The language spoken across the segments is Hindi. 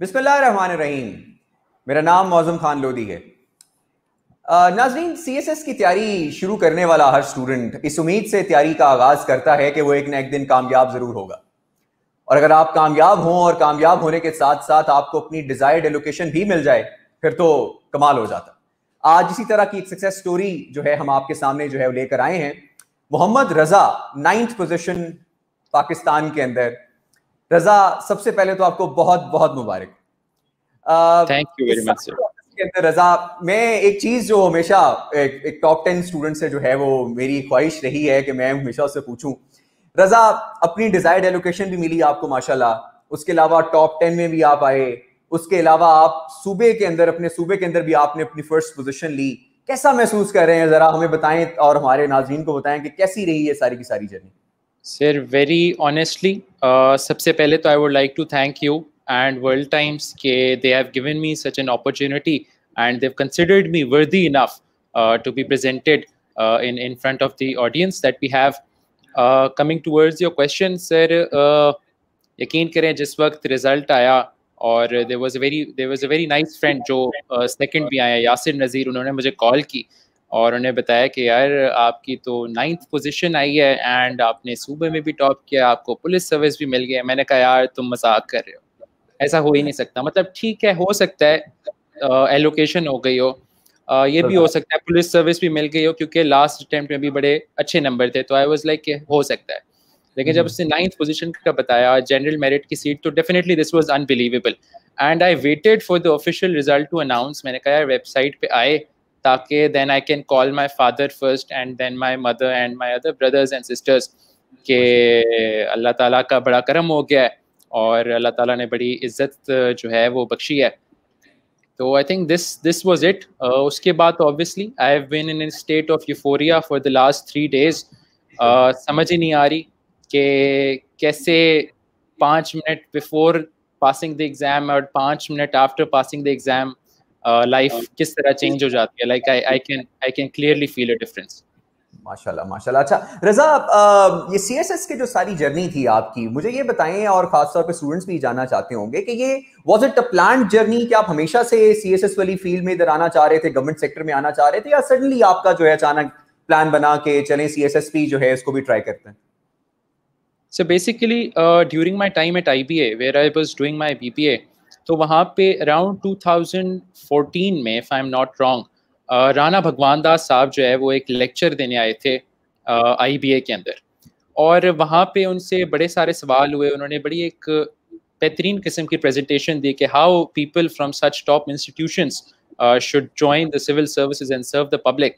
रहीम मेरा नाम मौजम खान लोधी है। नाजरीन सी एस एस की तैयारी शुरू करने वाला हर स्टूडेंट इस उम्मीद से तैयारी का आगाज़ करता है कि वो एक ना एक दिन कामयाब ज़रूर होगा। और अगर आप कामयाब हों और कामयाब होने के साथ साथ आपको अपनी डिजायर्ड एलोकेशन भी मिल जाए, फिर तो कमाल हो जाता। आज इसी तरह की एक सक्सेस स्टोरी जो है हम आपके सामने जो है लेकर आए हैं। मोहम्मद रजा नाइन्थ पोजिशन पाकिस्तान के अंदर। रजा सबसे पहले तो आपको बहुत बहुत मुबारक। Thank you very much Raza मैं एक चीज़ जो हमेशा एक, एक टॉप टेन स्टूडेंट से जो है वो मेरी ख्वाहिश रही है कि मैं हमेशा उससे पूछूँ। रजा अपनी डिजायर्ड एलोकेशन भी मिली आपको माशाल्लाह। उसके अलावा टॉप टेन में भी आप आए। उसके अलावा आप सूबे के अंदर अपने सूबे के अंदर भी आपने अपनी फ़र्स्ट पोजीशन ली। कैसा महसूस कर रहे हैं? जरा हमें बताएँ और हमारे नाजरीन को बताएँ कि कैसी रही है सारी की सारी जर्नी सर वेरी ऑनेस्टली सबसे पहले तो I would like to thank you and World Times के they have given me such an opportunity and they've considered me worthy enough to be presented in in front of the audience that we have. Uh, coming towards your question sir uh, यकीन करें जिस वक्त रिज़ल्ट आया और there was a very there was a very nice friend जो सेकंड uh, भी आया यासिर नज़ीर उन्होंने मुझे कॉल की। और उन्हें बताया कि यार आपकी तो नाइन्थ पोजीशन आई है एंड आपने सूबे में भी टॉप किया आपको पुलिस सर्विस भी मिल गया मैंने कहा यार तुम मज़ाक कर रहे हो। ऐसा हो ही नहीं सकता। मतलब ठीक है हो सकता है एलोकेशन हो गई हो। uh, ये भी हो सकता है पुलिस सर्विस भी मिल गई हो क्योंकि लास्ट अटेम्प्ट में भी बड़े अच्छे नंबर थे। तो आई वॉज़ लाइक हो सकता है। लेकिन जब हम्म। उसने नाइन्थ पोजीशन का बताया जनरल मेरिट की सीट तो definitely this was unbelievable and I waited for the official result to announce मैंने कहा यार वेबसाइट पे आए ताकि then I can call my father first and then my mother and my other brothers and sisters के अल्लाह ताला का बड़ा करम हो गया है और अल्लाह ताला ने बड़ी इज़्ज़त जो है वो बख्शी है। तो I think this this was it उसके बाद obviously I have been in state of euphoria for the last three days समझ ही नहीं आ रही कि कैसे पाँच minute before passing the exam और पाँच minute after passing the exam life किस तरह चेंज हो जाती है? Like I I can I can clearly feel a difference माशाल्लाह माशाल्लाह। अच्छा रजा uh, ये सीएसएस की जो सारी जर्नी थी आपकी मुझे ये बताएँ और खासतौर पे स्टूडेंट्स भी जानना चाहते होंगे कि ये was it a plan journey कि आप हमेशा से सीएसएस वाली फ़ील्ड में इधर आना चाह रहे थे गवर्नमेंट सेक्टर में आना चाह रहे थे या सडनली आपका जो है अचानक प्लान बना के चलें सीएसएसपी जो है इसको भी ट्राई करते हैं? Basically, uh, during my time at IBA, where I was doing my BPA, तो वहाँ पे अराउंड 2014 में if I am not wrong Rana Bhagwan Das साहब जो है, वो एक लेक्चर देने आए थे आई ए के अंदर। और वहाँ पे उनसे बड़े सारे सवाल हुए, उन्होंने बड़ी एक बेहतरीन किस्म की प्रेजेंटेशन दी कि how people from such top institutions should join the civil services and serve the public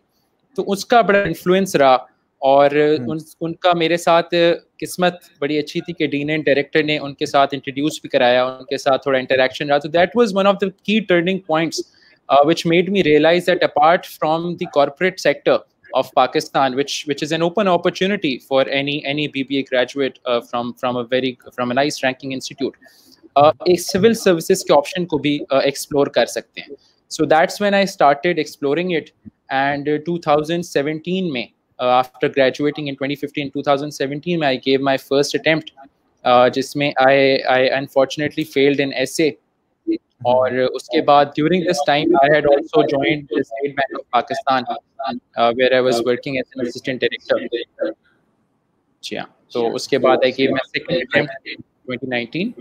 तो उसका बड़ा इन्फ्लुएंस रहा। और हम्म। उन उनका मेरे साथ किस्मत बड़ी अच्छी थी कि डीन एंड डायरेक्टर ने उनके साथ इंट्रोड्यूस भी कराया उनके साथ थोड़ा इंटरेक्शन रहा। तो that was one of the key turning points which made me realise that apart from the corporate sector of Pakistan which which is an open opportunity for any any BBA graduate from from a very nice ranking institute एक सिविल सर्विसेज़ के ऑप्शन को भी एक्सप्लोर uh, कर सकते हैं। So that's when I start exploring it and 2017 में after graduating in 2015 2017 I gave my first attempt uh, जिसमें I I unfortunately failed in essay और उसके बाद during this time I had also joined the State Bank of Pakistan uh, where I was working as an assistant director जी हाँ तो उसके बाद I gave my second attempt in 2019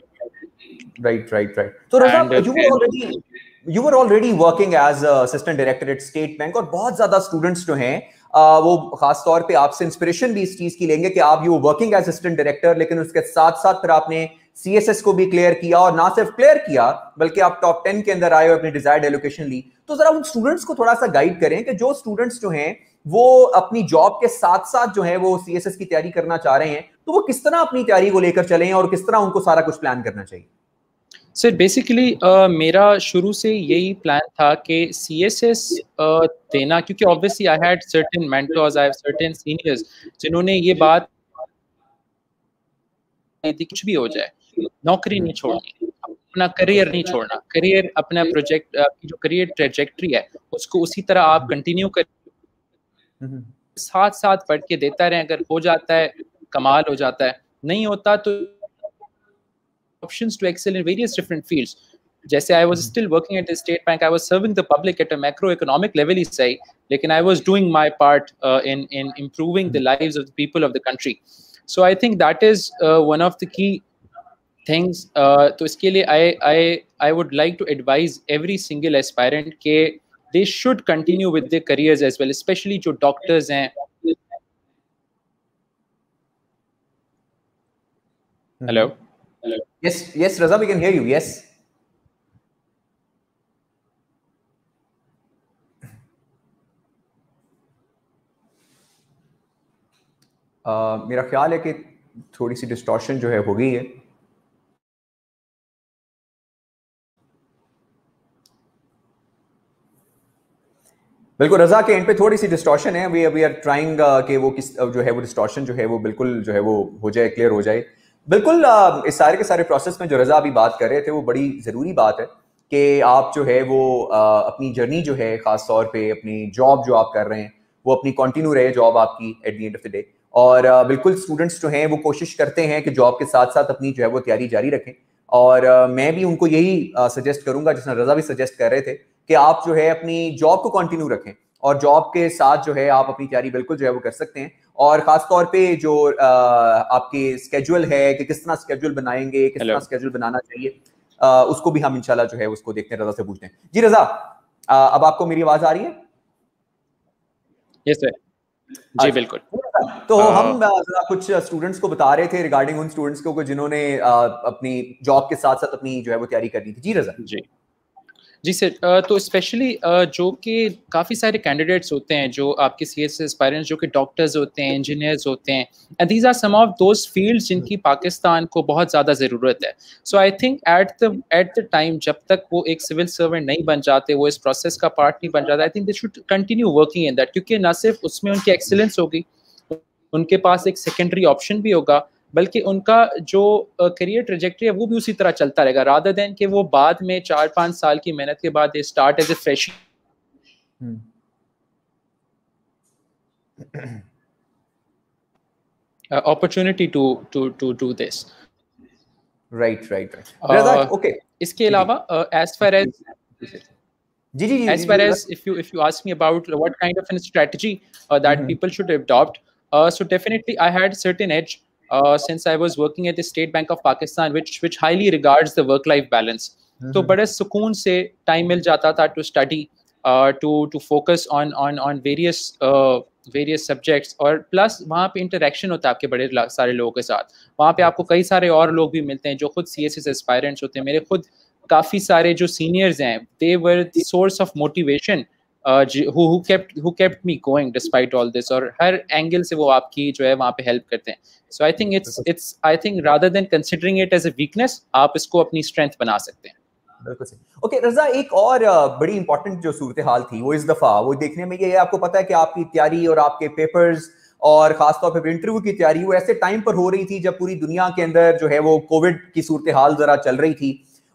right right right so Raza, you were already you were already working as a assistant director at State Bank और बहुत ज़्यादा students जो हैं वो खास तौर पे आपसे इंस्पिरेशन भी इस चीज़ की लेंगे कि आप यू वर्किंग असिस्टेंट डायरेक्टर लेकिन उसके साथ साथ फिर आपने सीएसएस को भी क्लियर किया और ना सिर्फ़ क्लियर किया, बल्कि आप टॉप टेन के अंदर आए और अपनी डिजायर्ड एलोकेशन ली। तो जरा उन स्टूडेंट्स को थोड़ा सा गाइड करें कि जो स्टूडेंट्स जो हैं, वो अपनी जॉब के साथ साथ जो है वो सीएसएस की तैयारी करना चाह रहे हैं तो वो किस तरह अपनी तैयारी को लेकर चले और किस तरह उनको सारा कुछ प्लान करना चाहिए? सर बेसिकली uh, मेरा शुरू से यही प्लान था कि सी एस एस देना क्योंकि obviously I had certain mentors I have certain seniors जिन्होंने ये बात थी कुछ भी हो जाए नौकरी नहीं छोड़नी अपना करियर नहीं छोड़ना करियर अपना प्रोजेक्ट आपकी जो करियर ट्रेजेक्ट्री है उसको उसी तरह आप कंटिन्यू कर हम्म। साथ साथ पढ़ के देता रहे अगर हो जाता है कमाल हो जाता है नहीं होता तो options to excel in various different fields. जैसे I was still working at the state bank, I was serving the public at a macroeconomic level ही सही, लेकिन I was doing my part uh, in in improving the lives of the people of the country. So I think that is uh, one of the key things. Uh, तो इसके लिए I I I would like to advise every single aspirant के they should continue with their careers as well, especially जो doctors हैं. Hello. Hello. Yes, yes, Raza, we can hear you. Yes. Uh, मेरा ख्याल है कि थोड़ी सी डिस्टॉर्शन जो है हो गई है बिल्कुल रजा के एंड पे थोड़ी सी डिस्टॉर्शन है वी वी आर ट्राइंग कि वो किस जो है वो डिस्टॉर्शन जो है वो बिल्कुल जो है वो हो जाए क्लियर हो जाए बिल्कुल इस सारे के सारे प्रोसेस में जो रजा अभी बात कर रहे थे, वो बड़ी ज़रूरी बात है कि आप जो है वो अपनी जर्नी जो है, ख़ास तौर पे अपनी जॉब जो आप कर रहे हैं, वो अपनी कंटिन्यू रहे जॉब आपकी at the end of the day और बिल्कुल स्टूडेंट्स जो हैं, वो कोशिश करते हैं कि जॉब के साथ साथ अपनी जो है वो तैयारी जारी रखें। और मैं भी उनको यही सजेस्ट करूँगा जिसने रजा भी सजेस्ट कर रहे थे, कि आप जो है अपनी जॉब को कंटिन्यू रखें। और जॉब के साथ जो है आप अपनी तैयारी बिल्कुल जो है वो कर सकते हैं। और खास तौर पे जो आपके स्केड्यूल है कि किस तरह स्केड्यूल बनाएँगे किस तरह स्केड्यूल बनाना चाहिए आ, उसको भी हम इंशाल्लाह जो है उसको देखते हैं रजा से पूछते हैं। जी रजा अब आपको मेरी आवाज़ आ रही है? यस सर जी बिल्कुल। तो हम कुछ स्टूडेंट्स को बता रहे थे रिगार्डिंग उन स्टूडेंट्स को जिन्होंने अपनी जॉब के साथ साथ अपनी जो है वो तैयारी करनी थी। जी रजा। जी। जी सर तो स्पेशली जो कि काफ़ी सारे कैंडिडेट्स होते हैं जो आपके सी एस एस्पायरेंट्स जो कि डॉक्टर्स होते हैं इंजीनियर्स होते हैं and these are some of those fields जिनकी पाकिस्तान को बहुत ज़्यादा ज़रूरत है। So I think at the at the time जब तक वो एक सिविल सर्वेंट नहीं बन जाते वो इस प्रोसेस का पार्ट नहीं बन जाता I think they should continue working in that क्योंकि ना सिर्फ़ उसमें उनकी एक्सेलेंस होगी उनके पास एक सेकेंडरी ऑप्शन भी होगा बल्कि उनका जो करियर ट्रेजेक्ट्री है वो भी उसी तरह चलता रहेगा रादर देन कि वो बाद में चार पाँच साल की मेहनत के बाद start as a fresh opportunity to to to do this right right right okay इसके अलावा एज फार एज जी जी as far as if you if you ask me about what kind of a strategy uh, that mm-hmm. people should adopt uh, so definitely i had certain edge uh, since I was working at the State Bank of Pakistan, which which highly regards the work-life balance. Mm-hmm. तो बड़े सुकून से टाइम मिल जाता था to study to to focus on on on various various subjects और प्लस वहाँ पे इंटरेक्शन होता है आपके बड़े सारे लोगों के साथ वहाँ पे आपको कई सारे और लोग भी मिलते हैं जो खुद सी एस एस एस्पायरेंट्स होते हैं मेरे खुद काफ़ी सारे जो सीनियर्स हैं they were source of motivation who kept me going despite all this angle से वो आपकी जो है वहाँ पे हेल्प करते हैं। So I think it's it's I think rather than considering it as a weakness आप इसको अपनी स्ट्रेंथ बना सकते हैं। बिल्कुल सही। ओके रजा, एक और बड़ी इंपॉर्टेंट जो सूरत हाल थी, वो इस दफ़ा, वो देखने में ये आपको पता है कि आपकी तैयारी और आपके पेपर्स और खासतौर पर इंटरव्यू की तैयारी, वो ऐसे टाइम पर हो रही थी जब पूरी दुनिया के अंदर जो है वो कोविड की सूरत हाल जरा चल रही थी।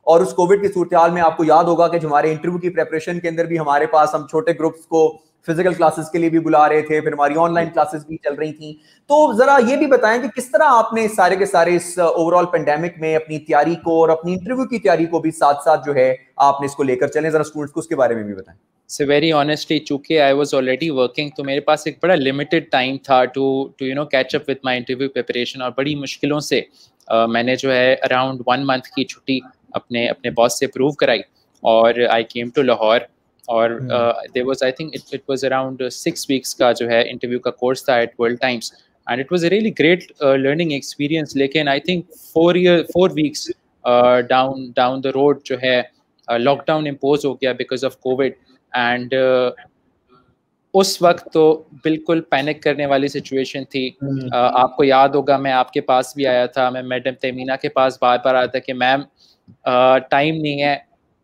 और उस कोविड की सूरत में आपको याद होगा कि हमारे इंटरव्यू की प्रेपरेशन के अंदर भी हमारे पास हम छोटे ग्रुप्स को फ़िज़िकल क्लासेस के लिए भी बुला रहे थे फिर हमारी ऑनलाइन क्लासेस भी चल रही थी। तो जरा ये भी बताएँ कि किस तरह आपने सारे के सारे इस ओवरऑल पेंडेमिक में अपनी तैयारी को और अपनी इंटरव्यू की तैयारी को भी साथ साथ जो है आपने इसको लेकर चले जरा स्टूडेंट्स को उसके बारे में भी बताएँ। सो वेरी ऑनेस्टली चूँकि आई वॉज़ ऑलरेडी वर्किंग तो मेरे पास एक बड़ा लिमिटेड टाइम था to to you know catch up with my interview preparation और बड़ी मुश्किलों से uh, मैंने जो है अराउंड वन मंथ की छुट्टी अपने अपने बॉस से प्रूव कराई और आई केम टू लाहौर और there was I think it it was around six weeks का जो है इंटरव्यू का कोर्स था at World Times and it was a really great learning experience लेकिन I think four year four weeks down down the road जो है लॉकडाउन uh, इम्पोज हो गया बिकॉज़ ऑफ़ कोविड एंड उस वक्त तो बिल्कुल पैनिक करने वाली सिचुएशन थी। Uh, आपको याद होगा मैं आपके पास भी आया था मैं मैडम तेमीना के पास बार बार आया था कि मैम टाइम नहीं है।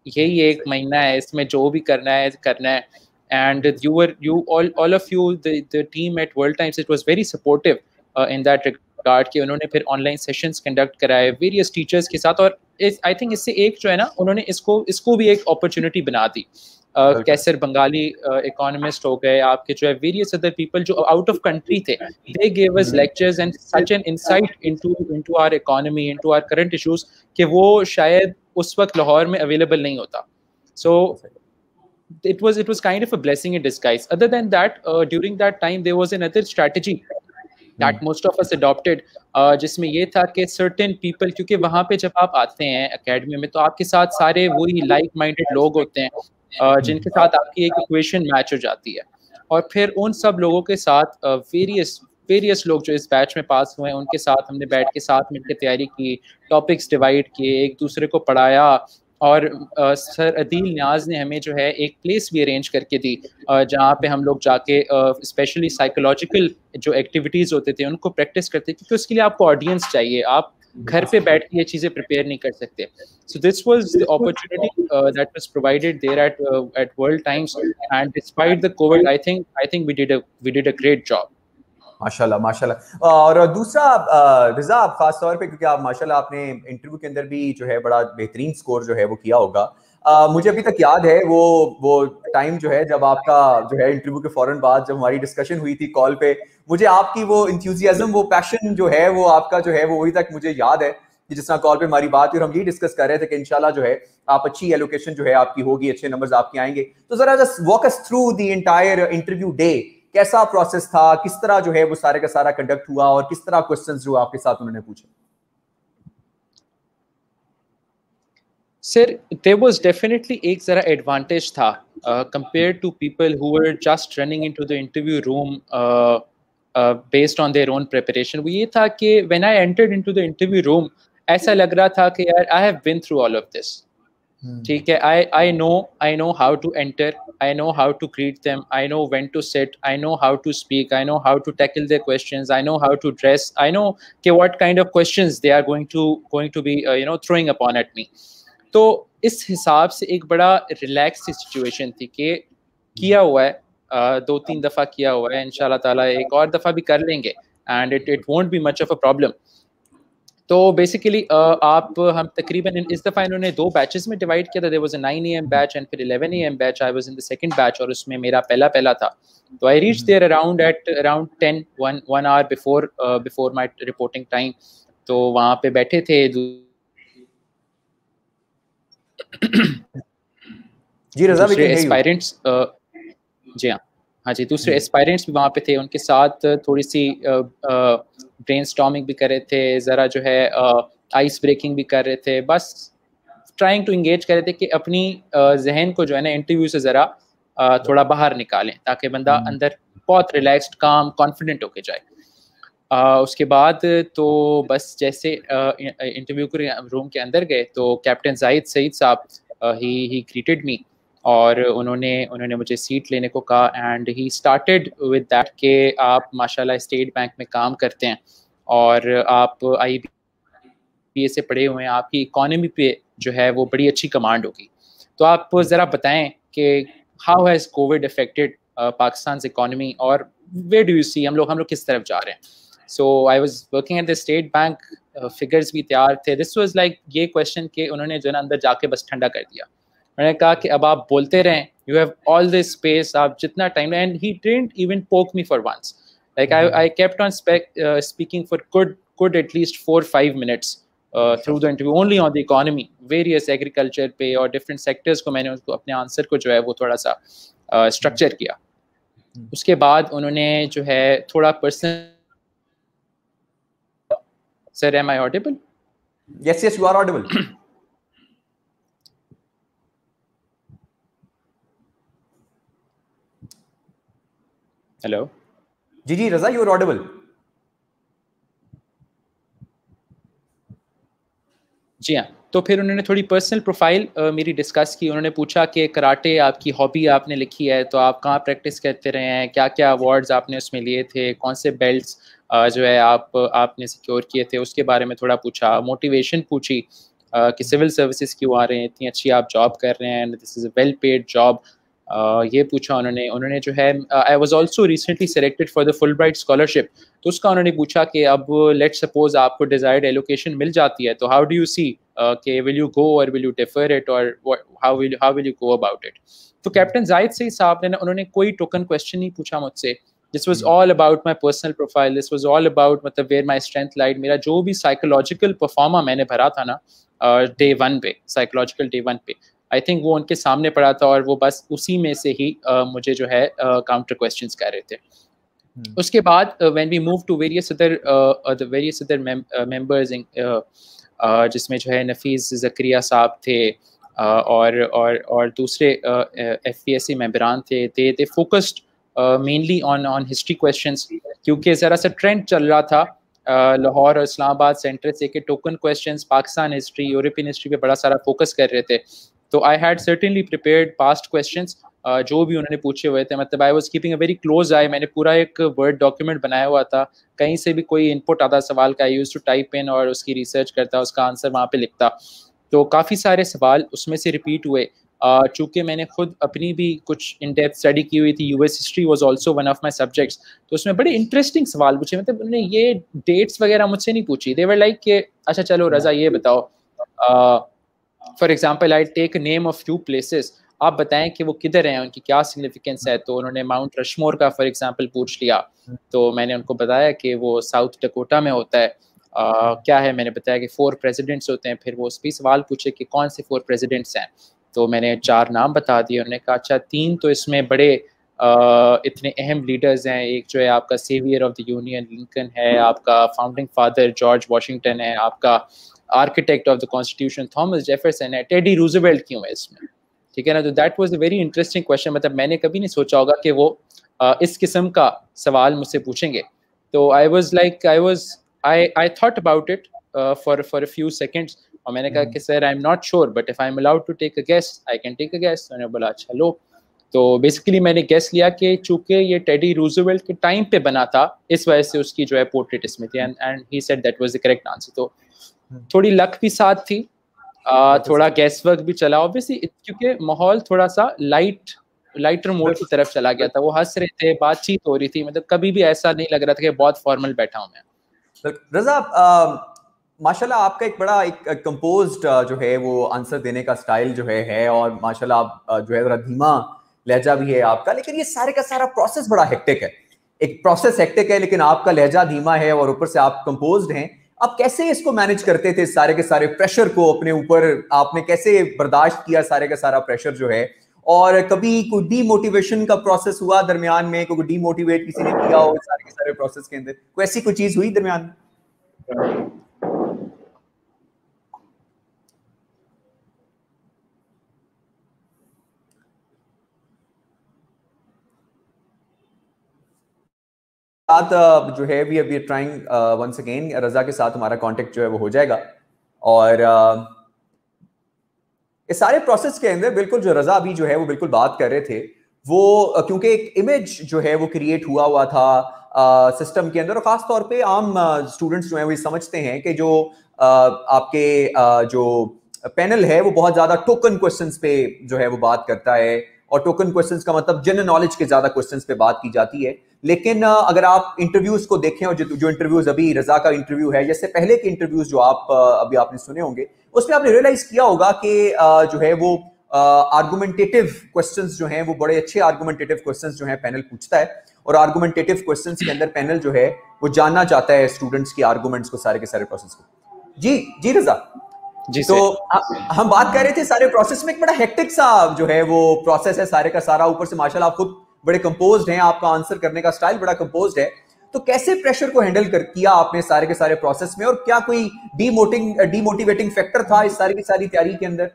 यही एक महीना है, इसमें जो भी करना है करना है। And you were you all all of you the team at World Times it was very supportive in that regard कि उन्होंने फिर ऑनलाइन सेशंस कंडक्ट कराए वेरियस टीचर्स के साथ और आई थिंक इससे एक जो है ना उन्होंने इसको इसको भी एक अपॉर्चुनिटी बना दी। Uh, कैसर बंगाली इकोनॉमिस्ट हो गए आपके जो है वेरियस अदर पीपल जो आउट ऑफ़ कंट्री थे they gave us lectures and such an insight into into our economy into our current issues कि वो शायद उस वक्त लाहौर में अवेलेबल नहीं होता। So it was it was kind of a blessing in disguise other than that uh, during that time there was another strategy that most of us adopted uh, जिसमें ये था कि certain people क्योंकि वहाँ पे जब आप आते हैं एकेडमी में तो आपके साथ सारे वही लाइक माइंडेड लोग होते हैं uh, जिनके साथ आपकी एक इक्वेशन मैच हो जाती है। और फिर उन सब लोगों के साथ वेरियस uh, वेरियस लोग जो इस बैच में पास हुए हैं उनके साथ हमने बैठ के साथ मिलकर तैयारी की टॉपिक्स डिवाइड किए एक दूसरे को पढ़ाया और आ, सर अदील न्याज ने हमें जो है एक प्लेस भी अरेंज करके दी जहाँ पे हम लोग जाके स्पेशली साइकोलॉजिकल जो एक्टिविटीज़ होते थे उनको प्रैक्टिस करते क्योंकि उसके लिए आपको ऑडियंस चाहिए। आप घर पे बैठ के ये चीज़ें प्रिपेयर नहीं कर सकते। So this was the opportunity that was provided there at at World Times and despite the COVID I think I think we did we did a great job माशाल्लाह माशाल्लाह। और दूसरा रिजा आप खास तौर पे क्योंकि आप माशाल्लाह आपने इंटरव्यू के अंदर भी जो है बड़ा बेहतरीन स्कोर जो है वो किया होगा। आ, मुझे अभी तक याद है वो वो टाइम जो है जब आपका जो है इंटरव्यू के फ़ौरन बाद जब हमारी डिस्कशन हुई थी कॉल पे मुझे आपकी वो इंथ्यूजियाज्म वो पैशन जो है वो आपका जो है वो वही तक मुझे याद है। कि जिस तरह कॉल पे हमारी बात हुई और हम ये डिस्कस कर रहे थे कि इंशाल्लाह जो है आप अच्छी एलोकेशन जो है आपकी होगी अच्छे नंबर्स आपके आएँगे। तो जरा just walk us through the entire interview day कैसा प्रोसेस था? किस तरह जो है वो सारे का सारा कंडक्ट हुआ और किस तरह क्वेश्चंस जो आपके साथ उन्होंने पूछे? सर देर वॉज़ डेफिनेटली एक जरा एडवांटेज था compare to people who were just running into the interview room based on their own preparation वो ये था कि when I entered into the interview room ऐसा लग रहा था कि यार I have been through all of this ठीक है? I I know I know how to enter I know how to greet them I know when to sit I know how to speak I know how to tackle their questions I know how to dress I know कि what kind of questions they are going to going to be you know throwing upon at me तो इस हिसाब से एक बड़ा रिलैक्स सिचुएशन थी कि किया हुआ है दो तीन दफ़ा किया हुआ है इन ताला एक और दफ़ा भी कर लेंगे and it it won't be much of a problem तो बेसिकली uh, आप हम तकरीबन इस दफ़ा इन्होंने दो बैचेस में डिवाइड किया था। There was a nine A M batch and फिर eleven A M batch I was in the second batch और उसमें मेरा पहला पहला था। तो I reach there around eight around ten one one hour before before my reporting time तो वहाँ पे बैठे थे। जी रजा एस्पायरेंट्स uh, जी हाँ। हाँ जी दूसरे एस्पायरेंट्स भी वहाँ पे थे। उनके साथ थोड़ी सी uh, ब्रेन स्टॉमिंग भी कर रहे थे ज़रा जो है आइस ब्रेकिंग भी कर रहे थे बस ट्राइंग टू इंगेज कर रहे थे कि अपनी जहन को जो है ना इंटरव्यू से ज़रा थोड़ा बाहर निकालें ताकि बंदा हम्म। अंदर बहुत रिलैक्सड काम कॉन्फिडेंट होके जाए Uh, उसके बाद तो बस जैसे इंटरव्यू के रूम के अंदर गए तो कैप्टन जाहिद सईद साहब ही ही ग्रीटेड मी और उन्होंने उन्होंने मुझे सीट लेने को कहा and he started with that के आप माशाल्लाह स्टेट बैंक में काम करते हैं और आप आई बी से पढ़े हुए हैं, आपकी इकोनॉमी पे जो है वो बड़ी अच्छी कमांड होगी। तो आप ज़रा बताएँ कि how has COVID affected Pakistan economy और वे डू यू सी हम लोग हम लोग किस तरफ़ जा रहे हैं? So I was working at the State Bank figures भी तैयार थे। दिस वॉज़ लाइक ये क्वेश्चन के उन्होंने जो है अंदर जाके बस ठंडा कर दिया। मैंने कहा कि अब आप बोलते रहें you have all this space आप जितना time and he didn't even poke me for once like I I kept on speaking for good good at least four five minutes through the interview only on the economy various agriculture पे और डिफरेंट सेक्टर्स को मैंने उसको अपने आंसर को जो है वो थोड़ा सा स्ट्रक्चर uh, किया। Hmm. उसके बाद उन्होंने जो है थोड़ा personal sir am I audible yes yes you are audible hello जी जी रजा यू आर ऑडिबल जी हाँ तो फिर उन्होंने थोड़ी पर्सनल प्रोफ़ाइल मेरी डिस्कस की। उन्होंने पूछा कि कराटे आपकी हॉबी आपने लिखी है तो आप कहाँ प्रैक्टिस करते रहे हैं? क्या क्या अवार्ड्स आपने उसमें लिए थे? कौन से बेल्ट्स जो है आप आपने सिक्योर किए थे? उसके बारे में थोड़ा पूछा। मोटिवेशन पूछी कि सिविल सर्विसेज़ क्यों आ रहे हैं? इतनी अच्छी आप जॉब कर रहे हैं this is a well paid job ये पूछा उन्होंने उन्होंने जो है I was also recently selected for the Fulbright scholarship तो उसका उन्होंने पूछा कि अब लेट सपोज़ आपको डिजायर्ड एलोकेशन मिल जाती है तो हाउ डू यू सी कि विल यू गो और विल यू डिफर इट और how will how will you go about it तो कैप्टन जाहिद सही साहब ने उन्होंने कोई टोकन क्वेश्चन नहीं पूछा मुझसे। This was all about my personal profile this was all about मतलब वेयर माई स्ट्रेंथ लाइट मेरा जो भी साइकोलॉजिकल परफॉर्मा मैंने भरा था ना डे वन पे साइकोलॉजिकल डे वन पे आई थिंक वो उनके सामने पड़ा था और वो बस उसी में से ही uh, मुझे जो है काउंटर uh, क्वेश्चन कह रहे थे hmm. उसके बाद when we move to various other the various other members जिसमें जो है नफीस जक्रिया साहब थे uh, और और और दूसरे एफ़ पी एस सी मेम्बरान थे they they focused mainly on on history questions क्योंकि ज़रा सा ट्रेंड चल रहा था लाहौर और इस्लामाबाद सेंटर से के token questions Pakistan history European history पे बड़ा सारा फोकस कर रहे थे तो I had certainly prepared past question जो भी उन्होंने पूछे हुए थे। मतलब I was keeping a very close I मैंने पूरा एक वर्ड डॉक्यूमेंट बनाया हुआ था। कहीं से भी कोई इनपुट आता, सवाल का यूज़ टू टाइप इन और उसकी रिसर्च करता, उसका आंसर वहाँ पे लिखता। तो काफ़ी सारे सवाल उसमें से रिपीट हुए। चूँकि मैंने खुद अपनी भी कुछ इन डेप्थ स्टडी की हुई थी US history was also one of my subjects तो उसमें बड़े इंटरेस्टिंग सवाल पूछे। मतलब उन्होंने ये डेट्स वगैरह मुझसे नहीं पूछी। देवर लाइक के अच्छा चलो, रजा, ये बताओ। For example I take name of few places आप बताएँ कि वो किधर हैं उनकी क्या सिग्निफिकेंस है? तो उन्होंने माउंट रशमोर का फॉर एग्ज़ाम्पल पूछ लिया। तो मैंने उनको बताया कि वो साउथ डकोटा में होता है। uh, क्या है? मैंने बताया कि फोर प्रेसिडेंट्स होते हैं। फिर वो उस भी सवाल पूछे कि कौन से फोर प्रेसिडेंट्स हैं? तो मैंने चार नाम बता दिए। उन्होंने कहा अच्छा तीन तो इसमें बड़े uh, इतने अहम लीडर्स हैं। एक जो है आपका saviour of the Union Lincoln है आपका फाउंडिंग फादर जॉर्ज वाशिंगटन है आपका architect of the Constitution Thomas Jefferson है टेडी रूजवेल्ट क्यों है इसमें ठीक है ना? तो that was a very interesting question मतलब मैंने कभी नहीं सोचा होगा कि वो uh, इस किस्म का सवाल मुझसे पूछेंगे। तो I was like I was I I thought about it for for a few seconds और मैंने कहा. कि sir I am not sure but if I am allowed to take a guest I can take a guest मैंने बोला अच्छा लो। तो बेसिकली मैंने गेस लिया कि चूँकि ये टेडी रूजवेल्ट के टाइम पे बना था इस वजह से उसकी जो है पोर्ट्रेट इसमें थी। And and he said that was the correct answer तो थोड़ी लक भी साथ थी। आ, थोड़ा गैस वर्क भी चला। ऑब्वियसली क्योंकि माहौल थोड़ा सा लाइट लाइटर मोड की तरफ़ चला गया था। वो हंस रहे थे बातचीत हो रही थी। मतलब कभी भी ऐसा नहीं लग रहा था कि बहुत फॉर्मल बैठा हूँ मैं। रजा माशाल्लाह आपका एक बड़ा एक कंपोज्ड जो है वो आंसर देने का स्टाइल जो है है और माशाल्लाह आप जो है जरा धीमा लहजा भी है आपका। लेकिन ये सारे का सारा प्रोसेस बड़ा हेक्टिक है। एक प्रोसेस हेक्टिक है लेकिन आपका लहजा धीमा है और ऊपर से आप कंपोज्ड हैं। आप कैसे इसको मैनेज करते थे सारे के सारे प्रेशर को अपने ऊपर? आपने कैसे बर्दाश्त किया सारे का सारा प्रेशर जो है? और कभी कोई डीमोटिवेशन का प्रोसेस हुआ दरमियान में? कोई डीमोटिवेट किसी ने किया हो सारे के सारे प्रोसेस के अंदर? कोई ऐसी कोई चीज़ हुई दरमियान साथ जो है we we trying once again Raza के साथ हमारा कांटेक्ट जो है वो हो जाएगा। और इस सारे प्रोसेस के अंदर बिल्कुल जो रजा अभी जो है वो बिल्कुल बात कर रहे थे, वो क्योंकि एक इमेज जो है वो क्रिएट हुआ हुआ था सिस्टम के अंदर। और खास तौर पे आम स्टूडेंट्स जो है वो समझते हैं कि जो आपके जो पैनल है वो बहुत ज़्यादा टोकन क्वेश्चंस पे जो है वो बात करता है। और टोकन क्वेश्चन का मतलब जनरल नॉलेज के ज़्यादा क्वेश्चंस पे बात की जाती है। लेकिन अगर आप इंटरव्यूज़ को देखें और जो, इंटरव्यूज़ अभी रजा का इंटरव्यू है जैसे पहले के इंटरव्यूज़ जो आप अभी आपने सुने होंगे उसमें आपने रियलाइज़ किया होगा कि जो है वो आर्गुमेंटेटिव क्वेश्चंस जो हैं वो बड़े अच्छे आर्गुमेंटेटिव क्वेश्चंस जो हैं पैनल पूछता है। और आर्गुमेंटेटिव क्वेश्चंस के अंदर पैनल जो है वो जानना चाहता है स्टूडेंट्स की आर्गुमेंट्स को सारे के सारे प्रोसेस को। जी जी रजा? जी तो आ, हम बात कर रहे थे सारे प्रोसेस में एक बड़ा हेक्टिक सा जो है वो प्रोसेस है सारे का सारा। ऊपर से माशाल्लाह आप खुद बड़े कंपोज हैं आपका आंसर करने का स्टाइल बड़ा कंपोज है। तो कैसे प्रेशर को हैंडल कर किया आपने सारे के सारे प्रोसेस में और क्या कोई डीमोटिंग डीमोटिवेटिंग फैक्टर था इस सारी की सारी तैयारी के अंदर?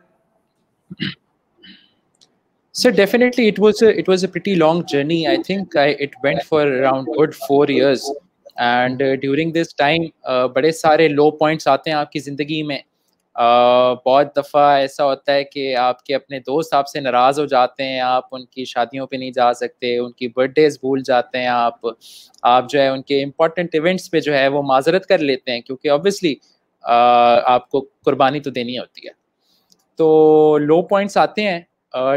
So definitely it was a it was a pretty long journey. I think I, it went for around good four years, and uh, during this time, uh, बड़े सारे low points आते हैं आपकी ज़िंदगी में। बहुत दफ़ा ऐसा होता है कि आपके अपने दोस्त आपसे नाराज़ हो जाते हैं, आप उनकी शादियों पे नहीं जा सकते, उनकी बर्थडेज भूल जाते हैं आप। आप जो है उनके इम्पोर्टेंट इवेंट्स पे जो है वो माजरत कर लेते हैं क्योंकि ऑब्वियसली आपको कुर्बानी तो देनी होती है। तो लो पॉइंट्स आते हैं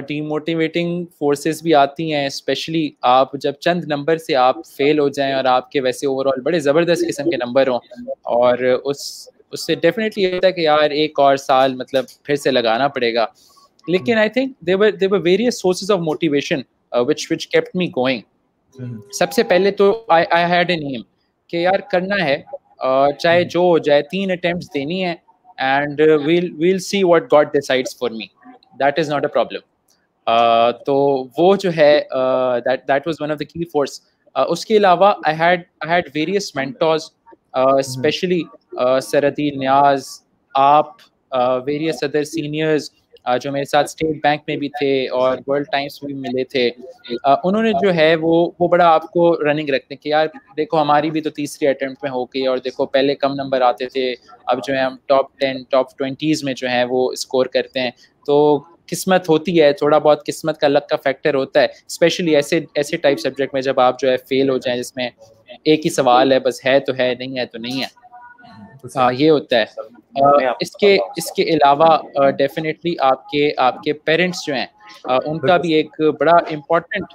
डीमोटिवेटिंग फोर्सेस भी आती हैं स्पेशली आप जब चंद नंबर से आप फेल हो जाएँ और आपके वैसे ओवरऑल बड़े ज़बरदस्त किस्म के नंबर हों और उस उससे डेफिनेटली ये होता है कि यार एक और साल मतलब फिर से लगाना पड़ेगा। लेकिन I think there were there were various sources of motivation which which kept me going सबसे पहले तो I I had an aim कि यार करना है uh, चाहे जो हो जाए तीन अटेम्प्ट देनी है and we'll we'll see what God decides for me that is not a problem तो वो जो है that that was one of the key force उसके अलावा I had I had various mentors specially सरदी न्याज आप वेरियस अदर सीनियर्स जो मेरे साथ स्टेट बैंक में भी थे और वर्ल्ड टाइम्स में भी मिले थे उन्होंने जो है वो वो बड़ा आपको रनिंग रखते हैं कि यार, देखो हमारी भी तो तीसरी अटेम्प्ट में हो गई और देखो पहले कम नंबर आते थे, अब जो है हम टॉप टेन टॉप ट्वेंटीज़ में जो है वो स्कोर करते हैं। तो किस्मत होती है, थोड़ा बहुत किस्मत का लक का फैक्टर होता है स्पेशली ऐसे ऐसे टाइप सब्जेक्ट में जब आप जो है फेल हो जाए जिसमें एक ही सवाल है बस है तो है नहीं है तो नहीं है। आ, ये होता है। आ, इसके इसके अलावा डेफिनेटली आपके आपके पेरेंट्स जो हैं उनका भी एक बड़ा इम्पोर्टेंट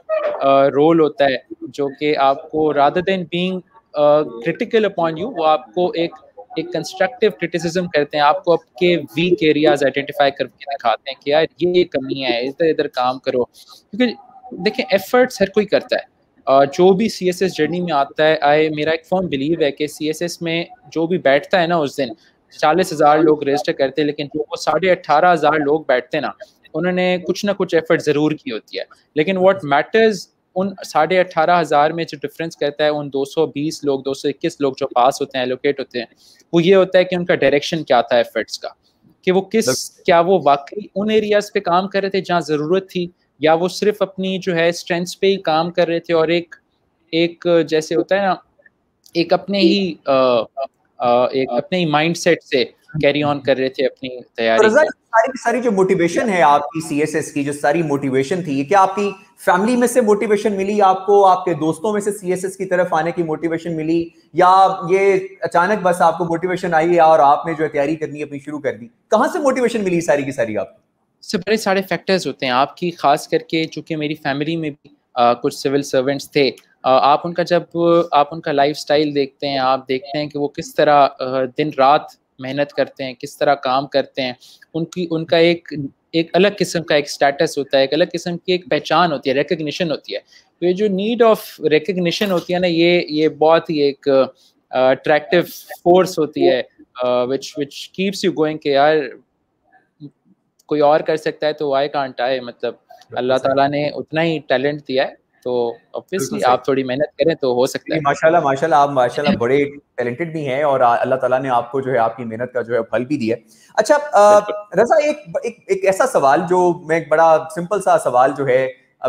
रोल होता है जो कि आपको rather than being critical upon you वो आपको एक एक कंस्ट्रक्टिव क्रिटिसिज्म करते हैं। आपको आपके वीक एरियाज़ आइडेंटिफाई करके दिखाते हैं कि यार ये कमी है इधर इधर काम करो। क्योंकि देखें एफर्ट्स हर कोई करता है। जो भी सी एस एस जर्नी में आता है आए मेरा एक फॉर्म बिलीव है कि सी एस एस में जो भी बैठता है ना उस दिन चालीस हज़ार लोग रजिस्टर करते हैं लेकिन जो वो साढ़े अट्ठारह हज़ार लोग बैठते ना उन्होंने कुछ ना कुछ एफर्ट ज़रूर की होती है। लेकिन व्हाट मैटर्स उन साढ़े अट्ठारह हज़ार में जो डिफरेंस करता है उन 220 लोग 221 लोग जो पास होते हैं एलोकेट होते हैं वो ये होता है कि उनका डायरेक्शन क्या था एफर्ट्स का कि वो किस क्या वो वाकई उन एरियाज़ पे काम कर रहे थे जहाँ ज़रूरत थी या वो सिर्फ़ अपनी जो है स्ट्रेंथ्स पे ही काम कर रहे थे और एक एक जैसे होता है ना एक अपने ही आ, आ, एक अपने ही माइंडसेट से कैरी ऑन कर रहे थे अपनी तैयारी सारी की सारी जो मोटिवेशन है आपकी सीएसएस की जो सारी मोटिवेशन थी क्या आपकी फैमिली में से मोटिवेशन मिली आपको? आपके दोस्तों में से सीएसएस की तरफ़ आने की मोटिवेशन मिली? या ये अचानक बस आपको मोटिवेशन आई और आपने जो तैयारी करनी अपनी शुरू कर दी? कहाँ से मोटिवेशन मिली सारी की सारी आपको? से बड़े सारे फैक्टर्स होते हैं। आपकी खास करके चूँकि मेरी फैमिली में भी आ, कुछ सिविल सर्वेंट्स थे आ, आप उनका जब आप उनका लाइफ देखते हैं आप देखते हैं कि वो किस तरह दिन रात मेहनत करते हैं किस तरह काम करते हैं उनकी उनका एक एक अलग किस्म का एक स्टेटस होता है एक अलग किस्म की एक पहचान होती है रिकग्निशन होती है। तो ये जो नीड ऑफ़ रिकग्निशन होती है ना ये ये बहुत ही एक अट्रैक्टिव फोर्स होती है which which keeps you going के यार कोई और कर सकता है तो वाई कांट आए मतलब अल्लाह ताला ने उतना ही टैलेंट दिया है तो ऑब्वियसली आप थोड़ी मेहनत करें तो हो सकता है। माशाल्लाह माशाल्लाह आप माशाल्लाह बड़े टैलेंटेड भी हैं और अल्लाह ताला ने आपको जो है आपकी मेहनत का जो है फल भी दिया अच्छा रजा एक एक एक ऐसा सवाल जो मैं एक बड़ा सिंपल सा सवाल जो है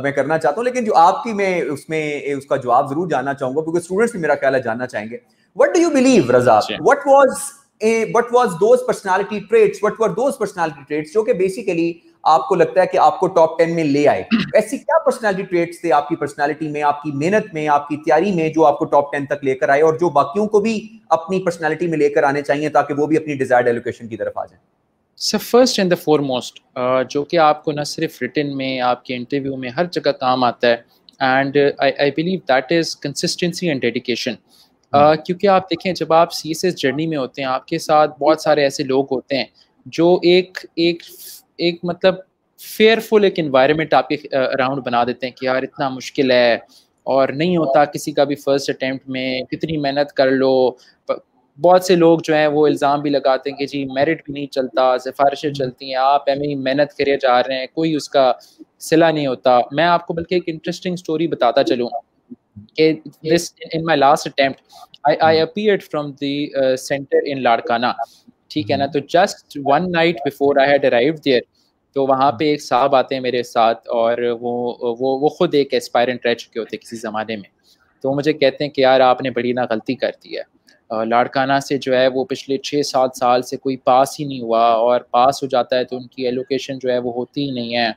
मैं करना चाहता हूँ लेकिन जो आपकी मैं उसमें उसका जवाब ज़रूर जानना चाहूँगा क्योंकि स्टूडेंट्स भी मेरा ख्याल है जानना चाहेंगे। What do you believe Raza? What was what was those personality traits what were those personality traits जो कि बेसिकली आपको लगता है कि आपको टॉप टेन में ले आए। ऐसी क्या पर्सनालिटी ट्रेट्स थे आपकी पर्सनालिटी में, आपकी मेहनत में, आपकी तैयारी में जो आपको टॉप टेन तक लेकर आए और जो बाकियों को भी अपनी पर्सनालिटी में लेकर आने चाहिए ताकि वो भी अपनी डिजायर्ड एलोकेशन की तरफ़ आ जाए? Sir first and the foremost जो कि आपको न सिर्फ़ रिटर्न में, आपके इंटरव्यू में हर जगह काम आता है। And I believe that is consistency and dedication क्योंकि आप देखें जब आप सी एस एस जर्नी में होते हैं आपके साथ बहुत सारे ऐसे लोग होते हैं जो एक एक एक मतलब फेयरफुल एक इन्वायरमेंट आपके अराउंड बना देते हैं कि यार इतना मुश्किल है और नहीं होता किसी का भी फ़र्स्ट अटैम्प्ट में कितनी मेहनत कर लो। बहुत से लोग जो हैं वो इल्ज़ाम भी लगाते हैं कि जी मेरिट भी नहीं चलता सिफारिशें चलती हैं आप एम मेहनत करे जा रहे हैं कोई उसका सिला नहीं होता। मैं आपको बल्कि एक इंटरेस्टिंग स्टोरी बताता चलूँ। This in my last attempt I, I appeared from the uh, center in Larkana. ठीक है ना? तो just one night before I had arrived there तो वहाँ पे एक साहब आते हैं मेरे साथ और वो वो वो खुद एक एस्पायरेंट रह चुके होते किसी ज़माने में। तो मुझे कहते हैं कि यार आपने बड़ी ना गलती कर दी है। लाड़काना से जो है वो पिछले छः सात साल से कोई पास ही नहीं हुआ और पास हो जाता है तो उनकी एलोकेशन जो है वो होती ही नहीं है।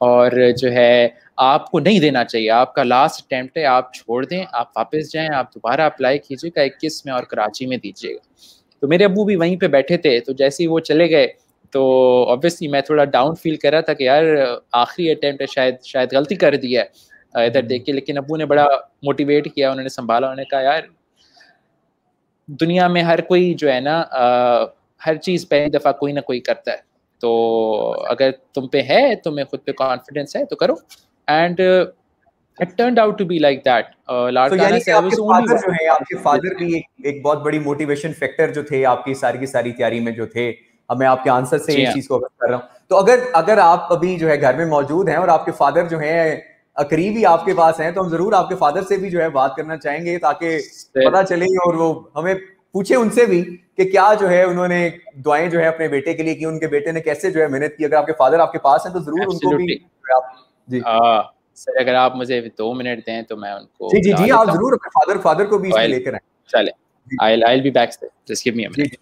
और जो है आपको नहीं देना चाहिए। आपका लास्ट अटैम्प्ट है आप छोड़ दें आप वापस जाएँ आप दोबारा अप्लाई कीजिएगा इक्कीस में और कराची में दीजिएगा। तो मेरे अबू भी वहीं पे बैठे थे तो जैसे ही वो चले गए तो ऑब्वियसली मैं थोड़ा डाउन फील कर रहा था कि यार आखिरी अटैम्प्ट है शायद शायद गलती कर दी है इधर देख के। लेकिन अबू ने बड़ा मोटिवेट किया उन्होंने संभाला उन्होंने कहा यार दुनिया में हर कोई जो है ना आ, हर चीज़ पहली दफ़ा कोई ना कोई करता है। तो अगर तुम पे है तुम्हें खुद पे कॉन्फिडेंस है तो करो। And out to be like that. Uh, so आपके फादर जो है आपके फादर भी एक एक बहुत बड़ी मोटिवेशन फैक्टर जो थे आपकी सारी की सारी तैयारी में जो थे। अब मैं आपके आंसर से इस चीज़ को कर रहा हूँ। तो अगर अगर आप अभी जो है घर में मौजूद हैं और आपके फादर जो है करीब ही आपके पास हैं तो हम ज़रूर आपके फादर से भी जो है बात करना चाहेंगे ताकि पता चले और वो हमें पूछे उनसे भी कि क्या जो है उन्होंने दुआएँ जो है अपने बेटे के लिए की उनके बेटे ने कैसे जो है मेहनत की? अगर आपके फादर आपके पास हैं तो ज़रूर उनको भी आप जी। सर अगर आप मुझे दो मिनट दें तो मैं उनको जी जी जी आप ज़रूर अपने फादर फादर को भी लेकर आए। चले। I I be back just give me a minute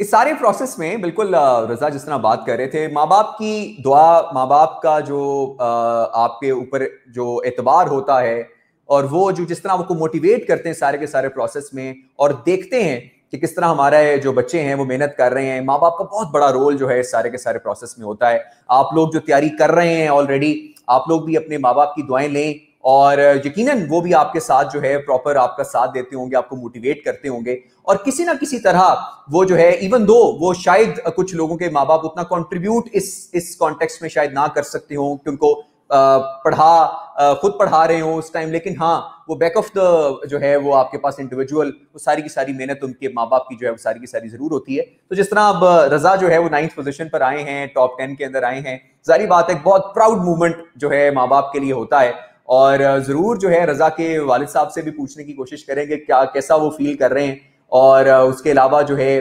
इस सारे प्रोसेस में बिल्कुल रजा जिस तरह बात कर रहे थे माँ बाप की दुआ माँ बाप का जो आपके ऊपर जो एतबार होता है और वो जो जिस तरह आपको मोटिवेट करते हैं सारे के सारे प्रोसेस में और देखते हैं कि किस तरह हमारे जो बच्चे हैं वो मेहनत कर रहे हैं माँ बाप का बहुत बड़ा रोल जो है सारे के सारे प्रोसेस में होता है। आप लोग जो तैयारी कर रहे हैं ऑलरेडी आप लोग भी अपने माँ बाप की दुआएँ लें और यकीनन वो भी आपके साथ जो है प्रॉपर आपका साथ देते होंगे, आपको मोटिवेट करते होंगे। और किसी ना किसी तरह वो जो है इवन दो वो शायद कुछ लोगों के माँ बाप उतना कंट्रीब्यूट इस इस कॉन्टेक्स्ट में शायद ना कर सकते हो कि उनको पढ़ा खुद पढ़ा रहे हो उस टाइम लेकिन हाँ वो बैक ऑफ़ द जो है, वो आपके पास इंडिविजुअल वो सारी की सारी मेहनत उनके माँ बाप की जो है, वो सारी की सारी ज़रूर होती है। तो जिस तरह अब रजा जो है, वो नाइन्थ पोजीशन पर आए हैं टॉप टेन के अंदर आए हैं, जारी बात है बहुत प्राउड मूवमेंट जो है माँ बाप के लिए होता है। और ज़रूर जो है, रजा के वालिद साहब से भी पूछने की कोशिश करेंगे, क्या, कैसा वो फील कर रहे हैं? और उसके अलावा जो है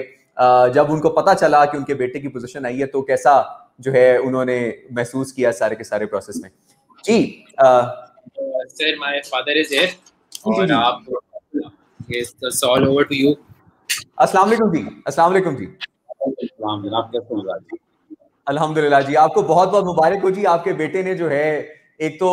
जब उनको पता चला कि उनके बेटे की पोजीशन आई है तो कैसा जो है उन्होंने महसूस किया सारे के सारे प्रोसेस में। जी sir my father is here और आप it's all over to you अस्सलाम वालेकुम जी अस्सलाम वालेकुम जी अल्हम्दुलिल्लाह जी आपको बहुत बहुत मुबारक हो जी आपके बेटे ने जो है एक तो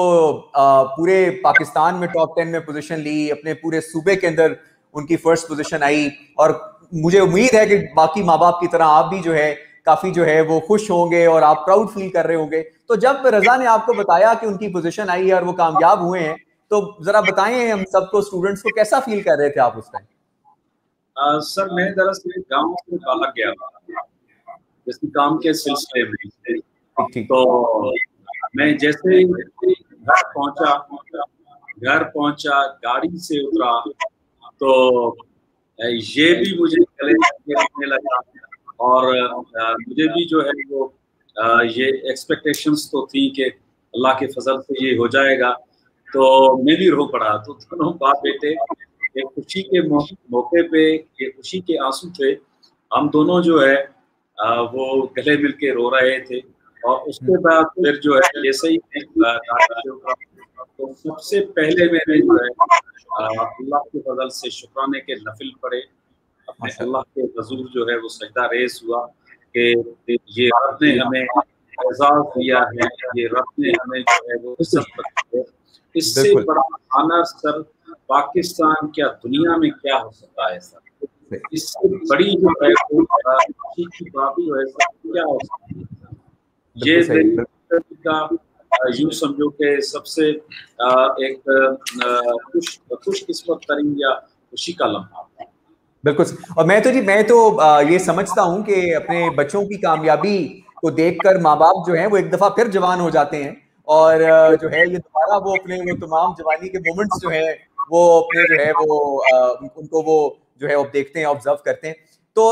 पूरे पाकिस्तान में टॉप टेन में पोजीशन ली अपने पूरे सूबे के अंदर उनकी फ़र्स्ट पोजीशन आई और मुझे उम्मीद है कि बाकी माँ बाप की तरह आप भी जो है काफ़ी जो है वो खुश होंगे और आप प्राउड फील कर रहे होंगे। तो जब रजा ने आपको बताया कि उनकी पोजीशन आई है और वो कामयाब हुए हैं तो जरा बताएँ हम सबको स्टूडेंट्स को कैसा फील कर रहे थे आप उस टाइम सर मैं दरअसल गाँव से बाहर गया था। जैसे काम के सिलसिले में। तो मैं जैसे घर पहुँचा घर पहुँचा गाड़ी से उतरा तो ये भी मुझे गले लगा। और मुझे भी जो है वो ये एक्सपेक्टेशंस तो थी कि अल्लाह के फजल से ये हो जाएगा। तो मैं भी रो पड़ा। तो दोनों बाप बेटे एक खुशी के मौके पे ये खुशी के आँसू थे। हम दोनों जो है वो गले मिल के रो रहे थे। और उसके हम्म। बाद फिर जो है जैसे ही तो सबसे पहले मैंने जो है अल्लाह के फजल से शुक्राने के नफिल पढ़े। अपने अल्लाह के हजूर जो है वो सजदा रेस हुआ कि ये रब ने हमें एजाज दिया है ये रब ने हमें जो है वो इज़्ज़त इससे बड़ा आनर सर पाकिस्तान क्या दुनिया में क्या हो सकता है सर इससे बड़ी जो है वो बात जो है क्या हो सकती है ये का यूँ समझो कि सबसे एक खुश खुशकिस्मत तरीन या खुशी का लम्हा। बिल्कुल और मैं तो जी, मैं तो ये समझता हूँ कि अपने बच्चों की कामयाबी को देखकर माँ बाप जो है, वो एक दफ़ा फिर जवान हो जाते हैं। और जो है ये दोबारा वो अपने, वो तमाम जवानी के मोमेंट्स जो है, वो अपने जो है वो उनको वो जो है वो देखते हैं ऑब्ज़र्व करते हैं। तो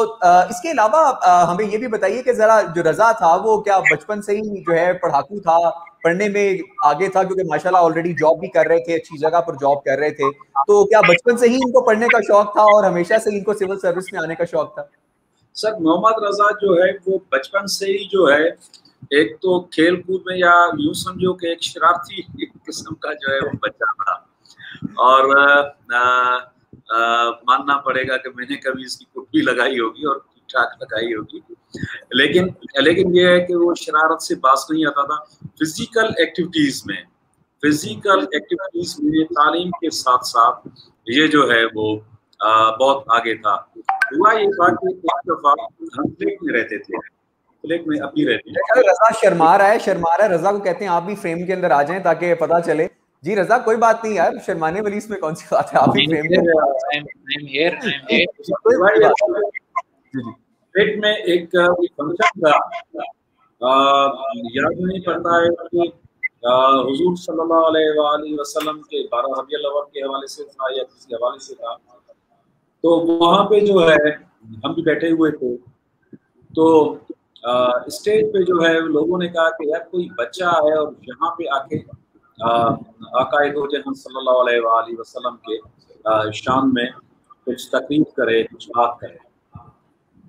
इसके अलावा हमें ये भी बताइए कि जरा जो रजा था वो क्या बचपन से ही जो है पढ़ाकू था पढ़ने में आगे था? क्योंकि माशाल्लाह ऑलरेडी जॉब भी कर रहे थे अच्छी जगह पर जॉब कर रहे थे। तो क्या बचपन से ही इनको पढ़ने का शौक था और हमेशा से इनको सिविल सर्विस में आने का शौक था? सर मोहम्मद रजा जो है वो बचपन से ही जो है एक तो खेल कूद में या यूँ समझो कि एक शरारती किस्म का जो है वो बच्चा था। और आ, आ, मानना पड़ेगा कि मैंने कभी इसकी कुट लगाई होगी और ठीक ठाक लगाई होगी। लेकिन लेकिन ये है कि वो शरारत से पास नहीं आता था। फ़िज़िकल एक्टिविटीज़ में फ़िज़िकल एक्टिविटीज़ में तालीम के साथ साथ ये जो है वो आ, बहुत आगे था। हुआ ये था कि एक दफ़ा हम फ्लैट में रहते थे फ्लैट में अभी रहते हैं। रजा शर्मा रहा है शर्मा रहा है। रजा को कहते हैं आप भी फ्रेम के अंदर आ जाएँ ताकि पता चले। जी रजा कोई बात नहीं यार शर्माने वाली इसमें कौन सी बात है? आप भी फ्रेम में। में एक फ़ंक्शन था। याद नहीं पड़ता है कि हुजूर सल्लल्लाहु अलैहि वसल्लम के बारह रबी अव्वल के हवाले से था या किसी हवाले से था। तो वहाँ पे जो है हम भी बैठे हुए थे। तो स्टेज पे जो है लोगों ने कहा कि यार कोई बच्चा है और यहाँ पे आके आकाए दो जहाँ सल्लल्लाहु अलैहि वसल्लम के शान में कुछ तकरीर करे कुछ बात करे।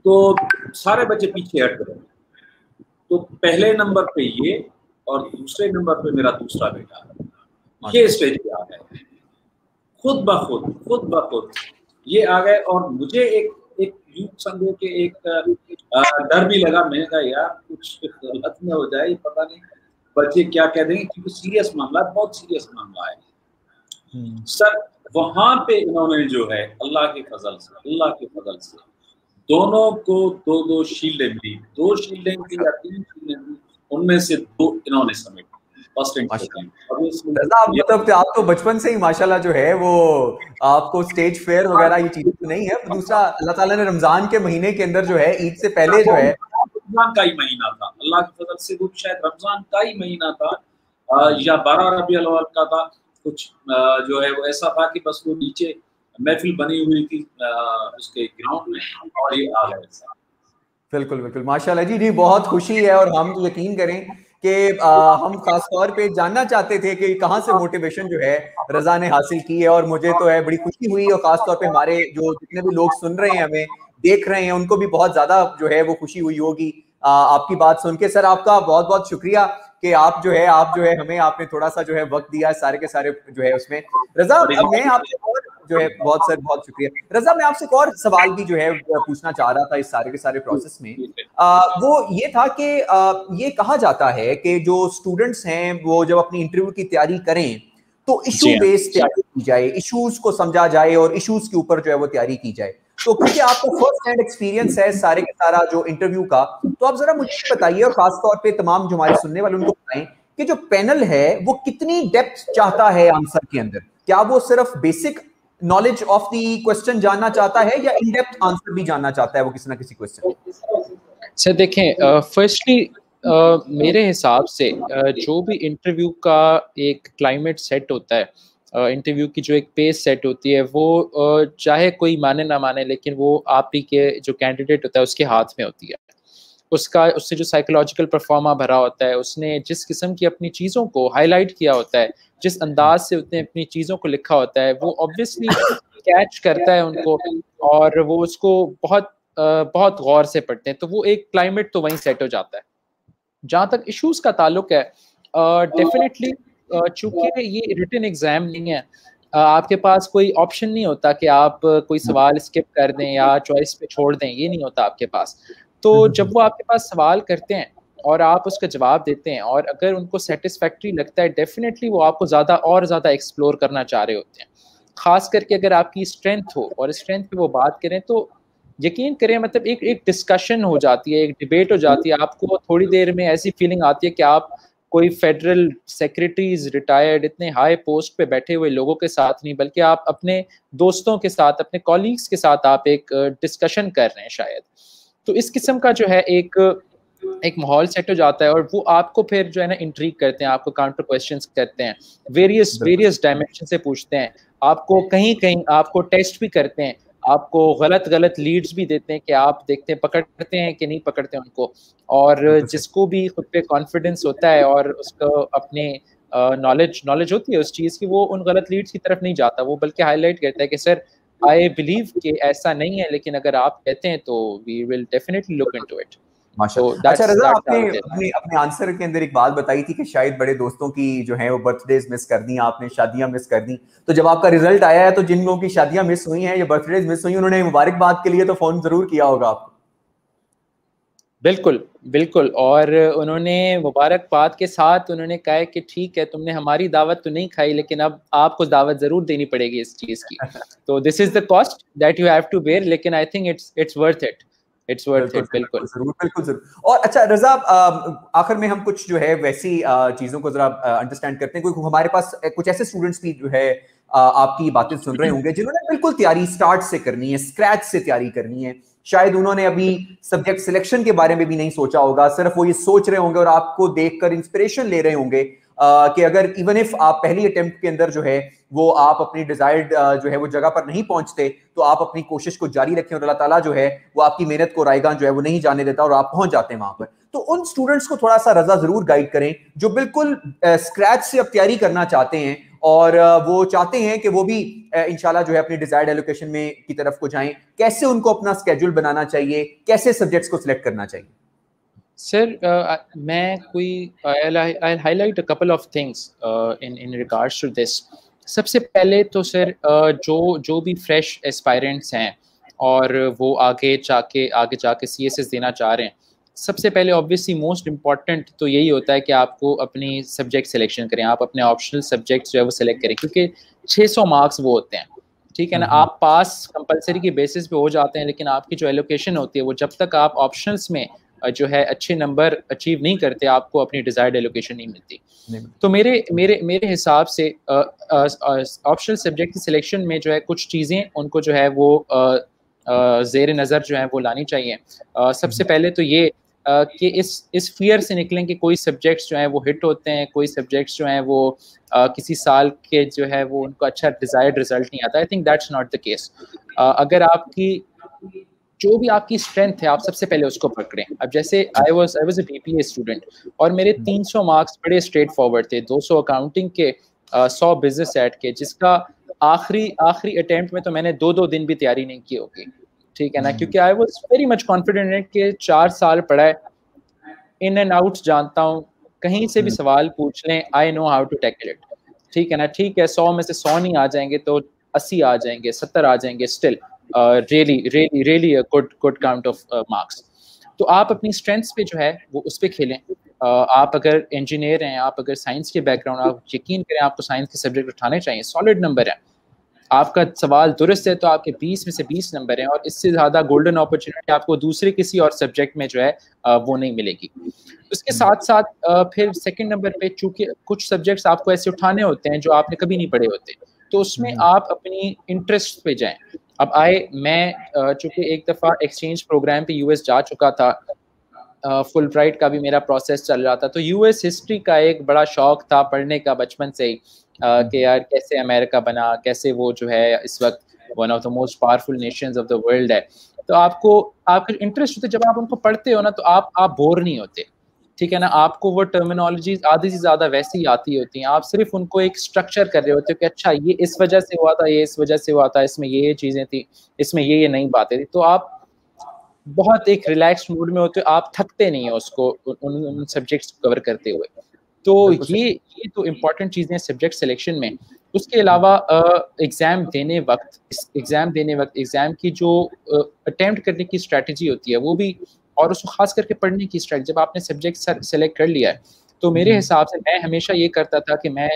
तो सारे बच्चे पीछे हट गए। तो पहले नंबर पे ये और दूसरे नंबर पे मेरा दूसरा बेटा। ये स्टेज पे आ गए। खुद ब खुद खुद ब खुद ये आ गए और मुझे एक एक यूँ समझो कि एक डर भी लगा। मैंने कहा यार कुछ गलत में हो जाए पता नहीं बच्चे क्या कह देंगे? क्योंकि सीरियस मामला बहुत सीरियस मामला है। हम्म। सर वहाँ पे इन्होंने जो है अल्लाह के फजल से अल्लाह के फजल से दोनों को दो दो शील्डें मिली। दो शील्डें मिली या तीन शील्डें मिली उनमें से दो इन्होंने समेट मतलब आप तो बचपन से ही माशाल्लाह जो है वो आपको स्टेज फेयर वगैरह ये चीज़ें तो नहीं है दूसरा अल्लाह ताला ने रमज़ान के महीने के अंदर जो है ईद से पहले जो है रमज़ान का ही महीना था। अल्लाह की फजल से वो शायद रमज़ान का ही महीना था। या बारह रबी अव्वल का था। कुछ जो है वो ऐसा था कि बस वो नीचे महफिल बनी हुई थी उसके ग्राउंड में और ये आ गए बिल्कुल बिल्कुल। माशाल्लाह जी जी, बहुत खुशी है और हम यकीन करें कि हम खास तौर पे जानना चाहते थे कि कहाँ से मोटिवेशन जो है रजा ने हासिल की है और मुझे तो है बड़ी खुशी हुई और खास तौर पे हमारे जो जितने भी लोग सुन रहे हैं हमें देख रहे हैं उनको भी बहुत ज़्यादा जो है वो खुशी हुई होगी। आपकी बात सुन के सर आपका बहुत बहुत शुक्रिया कि आप जो है आप जो है हमें आपने थोड़ा सा जो है वक्त दिया सारे के सारे जो है उसमें। रजा मैं आपसे और जो है बहुत सर बहुत शुक्रिया। रजा मैं आपसे एक और सवाल भी जो है पूछना चाह रहा था इस सारे के सारे प्रोसेस में। आ, वो ये था कि आ, ये कहा जाता है कि जो स्टूडेंट्स हैं वो जब अपनी इंटरव्यू की तैयारी करें तो इशू बेस्ड तैयारी की जाए इशूज को समझा जाए और इशूज के ऊपर जो है वो तैयारी की जाए। तो क्योंकि आपका फ़र्स्ट हैंड एक्सपीरियंस है सारे का सारा जो इंटरव्यू का तो आप जरा मुझे बताइए और खास तौर पे तमाम जो हमारे सुनने वाले उनको बताएँ कि जो पैनल है वो कितनी डेप्थ चाहता है आंसर के अंदर? क्या वो सिर्फ़ basic knowledge of the question जानना चाहता है या इन डेप्थ आंसर भी जानना चाहता है वो किसी ना किसी क्वेश्चन सर देखें फर्स्टली uh, uh, मेरे हिसाब से uh, जो भी इंटरव्यू का एक क्लाइमेट सेट होता है इंटरव्यू की जो एक पेज सेट होती है वो चाहे कोई माने ना माने लेकिन वो आप ही के जो कैंडिडेट होता है उसके हाथ में होती है। उसका उससे जो साइकोलॉजिकल परफॉर्मा भरा होता है उसने जिस किस्म की अपनी चीज़ों को हाईलाइट किया होता है जिस अंदाज से उसने अपनी चीज़ों को लिखा होता है वो ऑब्वियसली कैच करता है उनको और वो उसको बहुत बहुत गौर से पढ़ते हैं। तो वो एक क्लाइमेट तो वहीं सेट हो जाता है। जहाँ तक इश्यूज़ का ताल्लुक है डेफिनेटली uh, चूँकि ये रिटर्न एग्ज़ाम नहीं है आपके पास कोई ऑप्शन नहीं होता कि आप कोई सवाल स्किप कर दें या चॉइस पे छोड़ दें ये नहीं होता आपके पास। तो हम्म, हम्म, जब वो। आपके पास सवाल करते हैं और आप उसका जवाब देते हैं और अगर उनको सेटिस्फैक्ट्री लगता है डेफिनेटली वो आपको ज़्यादा और ज़्यादा एक्सप्लोर करना चाह रहे होते हैं। खास करके अगर आपकी स्ट्रेंथ हो और स्ट्रेंथ पे वो बात करें तो यकीन करें मतलब एक एक डिस्कशन हो जाती है एक डिबेट हो जाती है आपको थोड़ी देर में ऐसी फीलिंग आती है कि आप कोई फेडरल सेक्रेटरीज रिटायर्ड इतने हाई पोस्ट पे बैठे हुए लोगों के साथ नहीं बल्कि आप अपने दोस्तों के साथ अपने कॉलीग्स के साथ आप एक डिस्कशन कर रहे हैं शायद। तो इस किस्म का जो है एक एक माहौल सेट हो जाता है और वो आपको फिर जो है ना इंट्रीक करते हैं आपको काउंटर क्वेश्चंस करते हैं वेरियस वेरियस डायमेंशन से पूछते हैं। आपको कहीं कहीं आपको टेस्ट भी करते हैं। आपको गलत गलत लीड्स भी देते हैं कि आप देखते हैं पकड़ते हैं कि नहीं पकड़ते हैं उनको। और जिसको भी खुद पे कॉन्फिडेंस होता है और उसको अपने नॉलेज नॉलेज होती है उस चीज़ की वो उन गलत लीड्स की तरफ़ नहीं जाता। वो बल्कि हाईलाइट करता है कि सर आई बिलीव कि ऐसा नहीं है लेकिन अगर आप कहते हैं तो we will definitely look into it अच्छा रजा आपने अपने अपने आंसर के अंदर एक बात बताई थी कि शायद बड़े दोस्तों की जो है वो बर्थडेज मिस कर दी आपने शादियाँ मिस कर दी। तो जब आपका रिज़ल्ट आया है तो जिन लोगों की शादियाँ मिस हुई हैं या बर्थडेज मिस हुई उन्होंने मुबारकबाद के लिए तो फ़ोन ज़रूर किया होगा आपको। बिल्कुल बिल्कुल। और उन्होंने मुबारकबाद के साथ उन्होंने कहा कि ठीक है तुमने हमारी दावत तो नहीं खाई लेकिन अब आपको दावत ज़रूर देनी पड़ेगी इस चीज़ की। तो this is the cost that you have to bear लेकिन I think it's it's worth it it's worth it बिल्कुल ज़रूर बिल्कुल ज़रूर। और अच्छा रजा आखिर में हम कुछ जो है वैसी चीज़ों को जरा अंडरस्टैंड करते हैं। क्योंकि हमारे पास कुछ ऐसे स्टूडेंट्स भी जो है आपकी बातें सुन रहे होंगे जिन्होंने बिल्कुल तैयारी स्टार्ट से करनी है स्क्रैच से तैयारी करनी है। शायद उन्होंने अभी सब्जेक्ट सिलेक्शन के बारे में भी नहीं सोचा होगा सिर्फ़ वो ये सोच रहे होंगे और आपको देखकर इंस्पिरेशन ले रहे होंगे। कि अगर इवन इफ़ आप पहली अटेम्प्ट के अंदर जो है, वो आप अपनी डिजायर्ड जो है वो जगह पर नहीं पहुँचते तो आप अपनी कोशिश को जारी रखें और अल्लाह ताला जो है, वो आपकी मेहनत को रायगान जो है, वो नहीं जाने देता और आप पहुँच जाते हैं वहाँ पर। तो उन स्टूडेंट्स को थोड़ा सा रजा ज़रूर गाइड करें, जो बिल्कुल स्क्रैच से अब तैयारी करना चाहते हैं और वो चाहते हैं कि वो भी इंशाल्लाह जो है अपनी डिजायर्ड एलोकेशन में की तरफ़ को जाएँ। कैसे उनको अपना स्केड्यूल बनाना चाहिए? कैसे सब्जेक्ट्स को सिलेक्ट करना चाहिए? सर uh, मैं कोई I highlight a couple of things in in regards to this सबसे पहले तो सर uh, जो जो भी फ्रेश एस्पायरेंट्स हैं और वो आगे जाके आगे जाके सी एस एस देना चाह रहे हैं सबसे पहले ऑब्वियसली मोस्ट इंपॉर्टेंट तो यही होता है कि आपको अपनी सब्जेक्ट सिलेक्शन करें आप अपने ऑप्शनल सब्जेक्ट जो है वो सिलेक्ट करें क्योंकि 600 मार्क्स वो होते हैं ठीक है ना। आप पास कंपलसरी की बेसिस पे हो जाते हैं लेकिन आपकी जो एलोकेशन होती है वो जब तक आप ऑप्शनल्स में जो है अच्छे नंबर अचीव नहीं करते आपको अपनी डिजायर्ड एलोकेशन नहीं मिलती नहीं। तो मेरे मेरे मेरे हिसाब से ऑप्शनल सब्जेक्ट की सिलेक्शन में जो है कुछ चीज़ें उनको जो है वो जेर नज़र जो है वो लानी चाहिए सबसे हम्म। पहले तो ये कि इस इस फियर से निकलें कि कोई सब्जेक्ट्स जो हैं वो हिट होते हैं कोई सब्जेक्ट्स जो हैं वो uh, किसी साल के जो है वो उनको अच्छा डिज़ायर्ड रिज़ल्ट नहीं आता I think that's not the case अगर आपकी जो भी आपकी स्ट्रेंथ है आप सबसे पहले उसको पकड़ें। अब जैसे I was I was a BPA student और मेरे 300 मार्क्स बड़े स्ट्रेट फॉरवर्ड थे 200 अकाउंटिंग के सौ बिज़नेस सेट के जिसका आखिरी आखिरी अटेम्प्ट में तो मैंने दो दो दिन भी तैयारी नहीं की होगी। ठीक है ना? हम्म। क्योंकि I was very much confident कि चार साल पढ़ा है इन एंड आउट जानता हूँ कहीं से भी हम्म। सवाल पूछ लें I know how to tackle it ठीक है ना? ठीक है सौ में से सौ नहीं आ जाएँगे तो अस्सी आ जाएँगे सत्तर आ जाएँगे still really really really good good count of marks तो आप अपनी स्ट्रेंथ्स पे जो है वो उस पर खेलें। uh, आप अगर इंजीनियर हैं आप अगर साइंस के बैकग्राउंड आप यकीन करें आपको साइंस के सब्जेक्ट उठाने चाहिए। सॉलिड नंबर है। आपका सवाल दुरुस्त है तो आपके 20 में से 20 नंबर हैं और इससे ज़्यादा गोल्डन अपॉर्चुनिटी आपको दूसरे किसी और सब्जेक्ट में जो है वो नहीं मिलेगी। उसके हम्म। साथ साथ फिर सेकंड नंबर पे चूँकि कुछ सब्जेक्ट्स आपको ऐसे उठाने होते हैं जो आपने कभी नहीं पढ़े होते तो उसमें हम्म। आप अपनी इंटरेस्ट पे जाएँ। अब आए मैं चूँकि एक दफ़ा एक्सचेंज प्रोग्राम पे यूएस जा चुका था फुल ब्राइट का भी मेरा प्रोसेस चल रहा था तो यूएस हिस्ट्री का एक बड़ा शौक था पढ़ने का बचपन से ही कि यार कैसे अमेरिका बना कैसे वो जो है इस वक्त one of the most powerful nations of the world है। तो आपको आपके इंटरेस्ट होते जब आप उनको पढ़ते हो ना तो आप आप बोर नहीं होते। ठीक है ना आपको वो टर्मिनोलॉजी आधी से ज़्यादा वैसी आती होती हैं। आप सिर्फ़ उनको एक स्ट्रक्चर कर रहे होते हो कि अच्छा ये इस वजह से हुआ था ये इस वजह से हुआ था इसमें ये ये चीज़ें थी इसमें ये ये नई बातें थी। तो आप बहुत एक रिलैक्स मूड में होते हो आप थकते नहीं हो उसको उन, उन सब्जेक्ट्स कवर करते हुए। तो ये ये तो इम्पोर्टेंट चीज़ें हैं सब्जेक्ट सिलेक्शन में। उसके अलावा एग्ज़ाम देने वक्त एग्ज़ाम देने वक्त एग्ज़ाम की जो अटेम्प्ट करने की स्ट्रेटजी होती है वो भी और उसको खास करके पढ़ने की स्ट्राइक जब आपने सब्जेक्ट सेलेक्ट कर लिया है तो मेरे हम्म। हिसाब से मैं हमेशा ये करता था कि मैं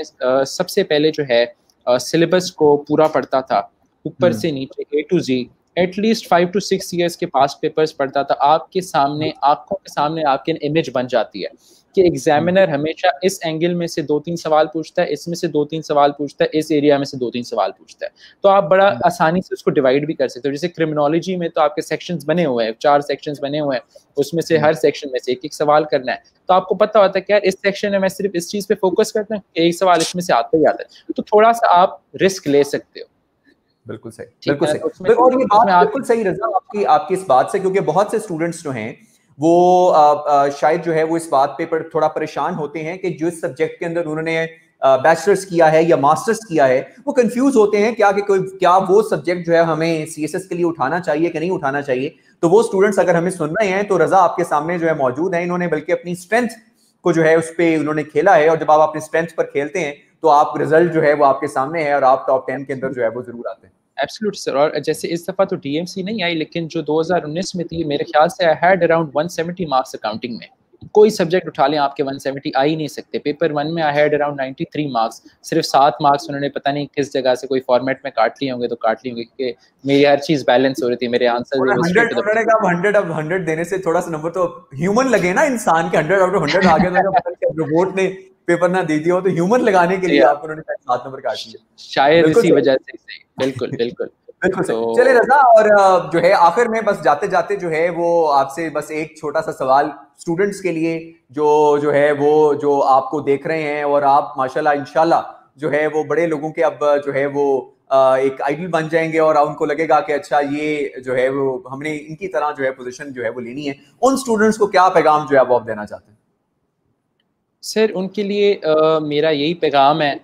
सबसे पहले जो है सिलेबस को पूरा पढ़ता था ऊपर हम्म। से नीचे A to Z at least five to six years के पास पेपर्स पढ़ता था आपके सामने आँखों के सामने आपकी इमेज बन जाती है कि एग्जामिनर हम्म। हमेशा इस एंगल में से दो तीन सवाल पूछता है इसमें से दो तीन सवाल पूछता है इस एरिया में से दो तीन सवाल पूछता है तो आप बड़ा हम्म। आसानी से उसको डिवाइड भी कर सकते हो जैसे क्रिमिनोलॉजी में तो आपके सेक्शंस बने हुए हैं चार सेक्शंस बने हुए हैं उसमें से हम्म। हर सेक्शन में से एक एक सवाल करना है तो आपको पता होता है कि यार इस सेक्शन में मैं सिर्फ़ इस चीज़ पे फोकस करता हूँ एक सवाल इसमें से आता ही आता है तो थोड़ा सा आप रिस्क ले सकते हो बिल्कुल सही बिल्कुल सही। और ये बात बिल्कुल सही रजा आपकी आपकी इस बात से क्योंकि बहुत से स्टूडेंट्स जो हैं वो आ, आ, शायद जो है वो इस बात पे पर थोड़ा परेशान होते हैं कि जो इस सब्जेक्ट के अंदर उन्होंने बैचलर्स किया है या मास्टर्स किया है वो कंफ्यूज होते हैं क्या कि कोई क्या वो सब्जेक्ट जो है हमें सीएसएस के लिए उठाना चाहिए कि नहीं उठाना चाहिए। तो वो स्टूडेंट्स अगर हमें सुन रहे हैं तो रजा आपके सामने जो है मौजूद है इन्होंने बल्कि अपनी स्ट्रेंथ को जो है उस पर उन्होंने खेला है और जब आप अपनी स्ट्रेंथ पर खेलते हैं तो आप रिज़ल्ट जो है वो आपके सामने है और आप टॉप टेन के अंदर जो है वो ज़रूर आते हैं। एब्सोल्यूट सर और जैसे इस दफ़ा तो डीएमसी नहीं आई लेकिन जो 2019 में थी मेरे ख्याल से I had around 170 marks accounting में। कोई सब्जेक्ट उठा लें आपके 170 आ ही नहीं सकते। पेपर वन में आई हैड अराउंड 93 मार्क्स सिर्फ़ सात मार्क्स उन्होंने पता नहीं किस जगह से कोई फॉर्मेट में काट लिए होंगे तो काट लिए होंगे क्योंकि मेरी हर चीज़ बैलेंस हो रही थी मेरे आंसर उन्होंने कहा हंड्रेड अब हंड्रेड देने से थोड़ा सा नंबर तो ह्यूमन लगे ना इंसान के हंड्रेड आउट ऑफ़ हंड्रेड आ गया रोबोट ने पेपर ना दे दिया हो तो ह्यूमन लगाने के लिए आपको उन्होंने सात नंबर काट लिया शायद इसी वजह से बिल्कुल बिल्कुल। बिल्कुल तो... चले रजा और जो है आखिर में बस जाते जाते जो है वो आपसे बस एक छोटा सा सवाल स्टूडेंट्स के लिए जो जो है वो जो आपको देख रहे हैं और आप माशाल्लाह इंशाल्लाह जो है वो बड़े लोगों के अब जो है वो एक आइडल बन जाएँगे और उनको लगेगा कि अच्छा ये जो है वो हमने इनकी तरह जो है पोजीशन जो है वो लेनी है। उन स्टूडेंट्स को क्या पैगाम जो है वो आप देना चाहते हैं? सर उनके लिए आ, मेरा यही पैगाम है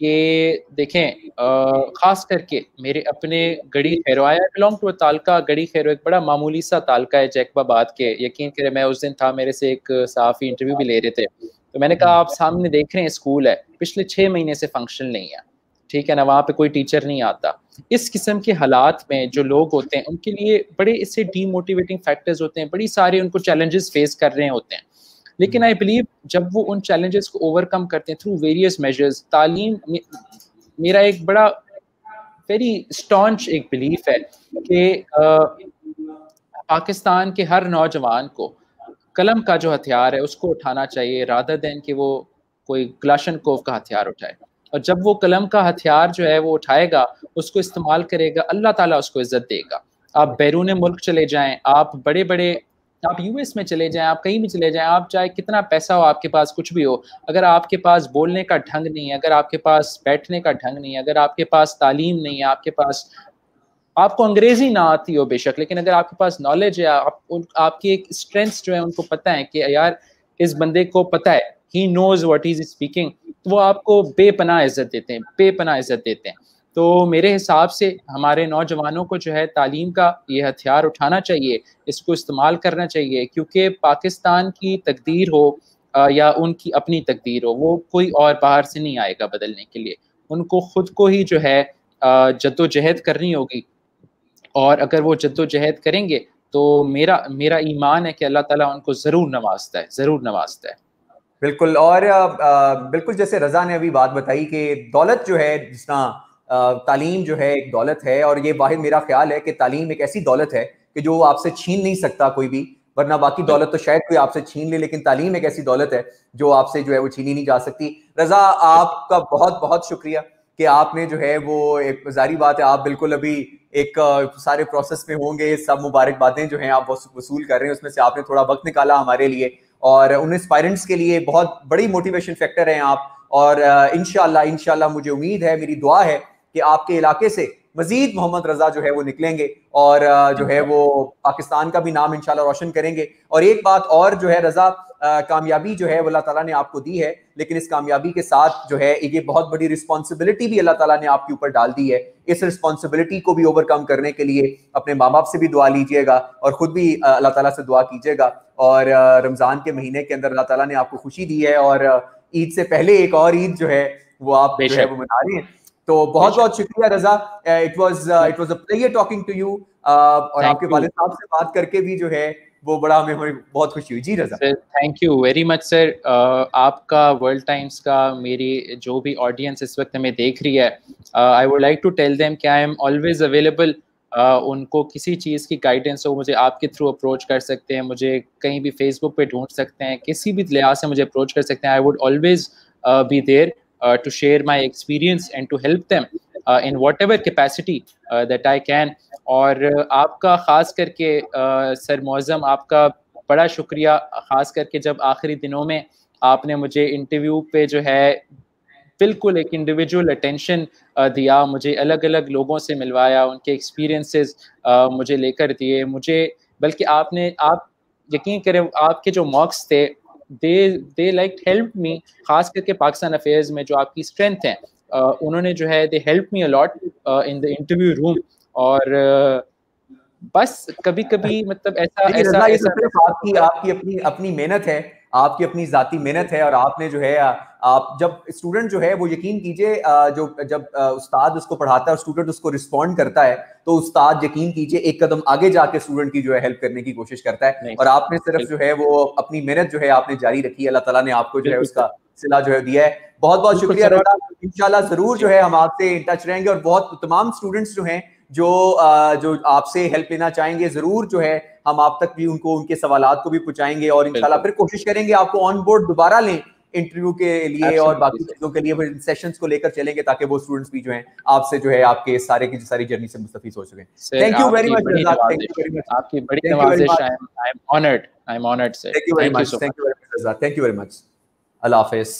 कि देखें आ, ख़ास करके मेरे अपने गड़ी खैरो आई बिलोंग टू तालका गड़ी खैरो एक बड़ा मामूली सा तालका है जैकबाबाद के। यकीन करें मैं उस दिन था मेरे से एक साफ़ी इंटरव्यू भी ले रहे थे। तो मैंने कहा आप सामने देख रहे हैं स्कूल है पिछले छः महीने से फ़ंक्शन नहीं है ठीक है ना वहाँ पे कोई टीचर नहीं आता। इस किस्म के हालात में जो लोग होते हैं उनके लिए बड़े इससे डीमोटिवेटिंग फैक्टर्स होते हैं बड़ी सारे उनको चैलेंजेस फेस कर रहे होते हैं। लेकिन आई बिलीव जब वो उन चैलेंजेस को ओवरकम करते हैं थ्रू वेरियस मेजर्स तालीम मेरा एक बड़ा वेरी स्टॉन्च एक बिलीफ है कि पाकिस्तान के हर नौजवान को कलम का जो हथियार है उसको उठाना चाहिए राधा देन कि वो कोई ग्लाशन कोव का हथियार उठाए। और जब वो कलम का हथियार जो है वो उठाएगा, उसको इस्तेमाल करेगा, अल्लाह ताला उसको इज़्ज़त देगा। आप बैरून मुल्क चले जाएँ, आप बड़े बड़े आप यूएस में चले जाएँ आप कहीं भी चले जाएँ आप चाहे कितना पैसा हो आपके पास कुछ भी हो अगर आपके पास बोलने का ढंग नहीं है अगर आपके पास बैठने का ढंग नहीं है अगर आपके पास तालीम नहीं है आपके पास आपको अंग्रेज़ी ना आती हो बेशक लेकिन अगर आपके पास नॉलेज है आप उन, आपकी एक स्ट्रेंथ जो है उनको पता है कि यार इस बंदे को पता है he knows what is speaking वो आपको बेपनाह इज़्ज़त देते हैं बेपनाह इज़्ज़त देते हैं। तो मेरे हिसाब से हमारे नौजवानों को जो है तालीम का ये हथियार उठाना चाहिए इसको इस्तेमाल करना चाहिए क्योंकि पाकिस्तान की तकदीर हो या उनकी अपनी तकदीर हो वो कोई और बाहर से नहीं आएगा बदलने के लिए। उनको खुद को ही जो है जद्दोजहद करनी होगी। और अगर वो जद्दोजहद करेंगे तो मेरा मेरा ईमान है कि अल्लाह ताला उनको ज़रूर नवाजता है ज़रूर नवाजता है। बिल्कुल और आ, बिल्कुल जैसे रजा ने अभी बात बताई कि दौलत जो है जिस तरह तालीम जो है एक दौलत है और ये वाहिद मेरा ख्याल है कि तालीम एक ऐसी दौलत है कि जो आपसे छीन नहीं सकता कोई भी वरना बाकी दौलत तो शायद कोई आपसे छीन ले लेकिन तालीम एक ऐसी दौलत है जो आपसे जो है वो छीनी नहीं जा सकती। रजा आपका बहुत बहुत शुक्रिया कि आपने जो है वो एक जारी बात है आप बिल्कुल अभी एक सारे प्रोसेस में होंगे सब मुबारकबादें जो हैं आप वसूल कर रहे हैं उसमें से आपने थोड़ा वक्त निकाला हमारे लिए और उन पेरेंट्स के लिए बहुत बड़ी मोटिवेशन फैक्टर हैं आप और इनशाला इनशाला मुझे उम्मीद है मेरी दुआ है कि आपके इलाके से मजीद मोहम्मद रजा जो है वो निकलेंगे और जो है वो पाकिस्तान का भी नाम इंशाल्लाह रोशन करेंगे। और एक बात और जो है रजा कामयाबी जो है वो अल्लाह ताला ने आपको दी है लेकिन इस कामयाबी के साथ जो है ये बहुत बड़ी रिस्पॉन्सिबिलिटी भी अल्लाह ताला ने आपके ऊपर डाल दी है। इस रिस्पॉन्सिबिलिटी को भी ओवरकम करने के लिए अपने माँ बाप से भी दुआ लीजिएगा और खुद भी अल्लाह ताला से दुआ कीजिएगा। और रमज़ान के महीने के अंदर अल्लाह ताला ने आपको खुशी दी है और ईद से पहले एक और ईद जो है वो आप जो है वो मना रही हैं। तो बहुत बहुत शुक्रिया Raza. It was it was a player talking to you और आपके वालिद साहब से बात करके भी जो है वो बड़ा हमें बहुत खुशी हुई। जी Raza. Thank you very much sir आपका वर्ल्ड टाइम्स का मेरी जो भी ऑडियंस इस वक्त हमें देख रही है I would like to tell them कि आई एम ऑलवेज अवेलेबल उनको किसी चीज़ की गाइडेंस हो मुझे आपके थ्रू अप्रोच कर सकते हैं मुझे कहीं भी फेसबुक पे ढूंढ सकते हैं किसी भी लिहाज से मुझे अप्रोच कर सकते हैं I would always be there to share my experience and to help them uh, in whatever capacity uh, that I can. और uh, आपका ख़ास करके सर uh, मौज़म आपका बड़ा शुक्रिया। ख़ास करके जब आखिरी दिनों में आपने मुझे इंटरव्यू पे जो है बिल्कुल एक इंडिविजुअल अटेंशन दिया मुझे अलग अलग लोगों से मिलवाया उनके एक्सपीरियंसेस मुझे लेकर दिए। मुझे बल्कि आपने आप यकीन करें आपके जो मॉक्स थे they they like help me खास करके पाकिस्तान अफेयर्स में जो आपकी स्ट्रेंथ है uh, उन्होंने जो है they help me a lot in the interview room और uh, बस कभी कभी मतलब ऐसा ऐसा, ऐसा, ऐसा आपकी आपकी अपनी अपनी मेहनत है आपकी अपनी जाती मेहनत है और आपने जो है आप जब स्टूडेंट जो है वो यकीन कीजिए जो जब उस्ताद उसको पढ़ाता है और स्टूडेंट उसको रिस्पॉन्ड करता है तो उस्ताद यकीन कीजिए एक कदम आगे जाके स्टूडेंट की जो है हेल्प करने की कोशिश करता है। और आपने सिर्फ़ जो है वो अपनी मेहनत जो है आपने जारी रखी अल्लाह ताला ने आपको जो है उसका सिला जो है दिया है। बहुत बहुत शुक्रिया रजा। इंशाल्लाह ज़रूर जो है हम आपसे इन टच रहेंगे और बहुत तमाम स्टूडेंट्स जो हैं जो जो आपसे हेल्प लेना चाहेंगे ज़रूर जो है हम आप तक भी उनको उनके सवाल को भी पहुंचाएँगे और इंशाल्लाह फिर कोशिश करेंगे आपको ऑन बोर्ड दोबारा लें। इंटरव्यू के लिए और बाकी चीज़ों के लिए फिर सेशंस को लेकर चलेंगे ताकि वो स्टूडेंट्स भी जो हैं आपसे जो है आपके सारे की सारी जर्नी से मुस्तफीज हो सके। Thank you very much thank you very much आपकी बड़ी नवाजिश I am honoured I am honoured sir thank you very much thank you very much thank you very much अल्लाह हाफिज़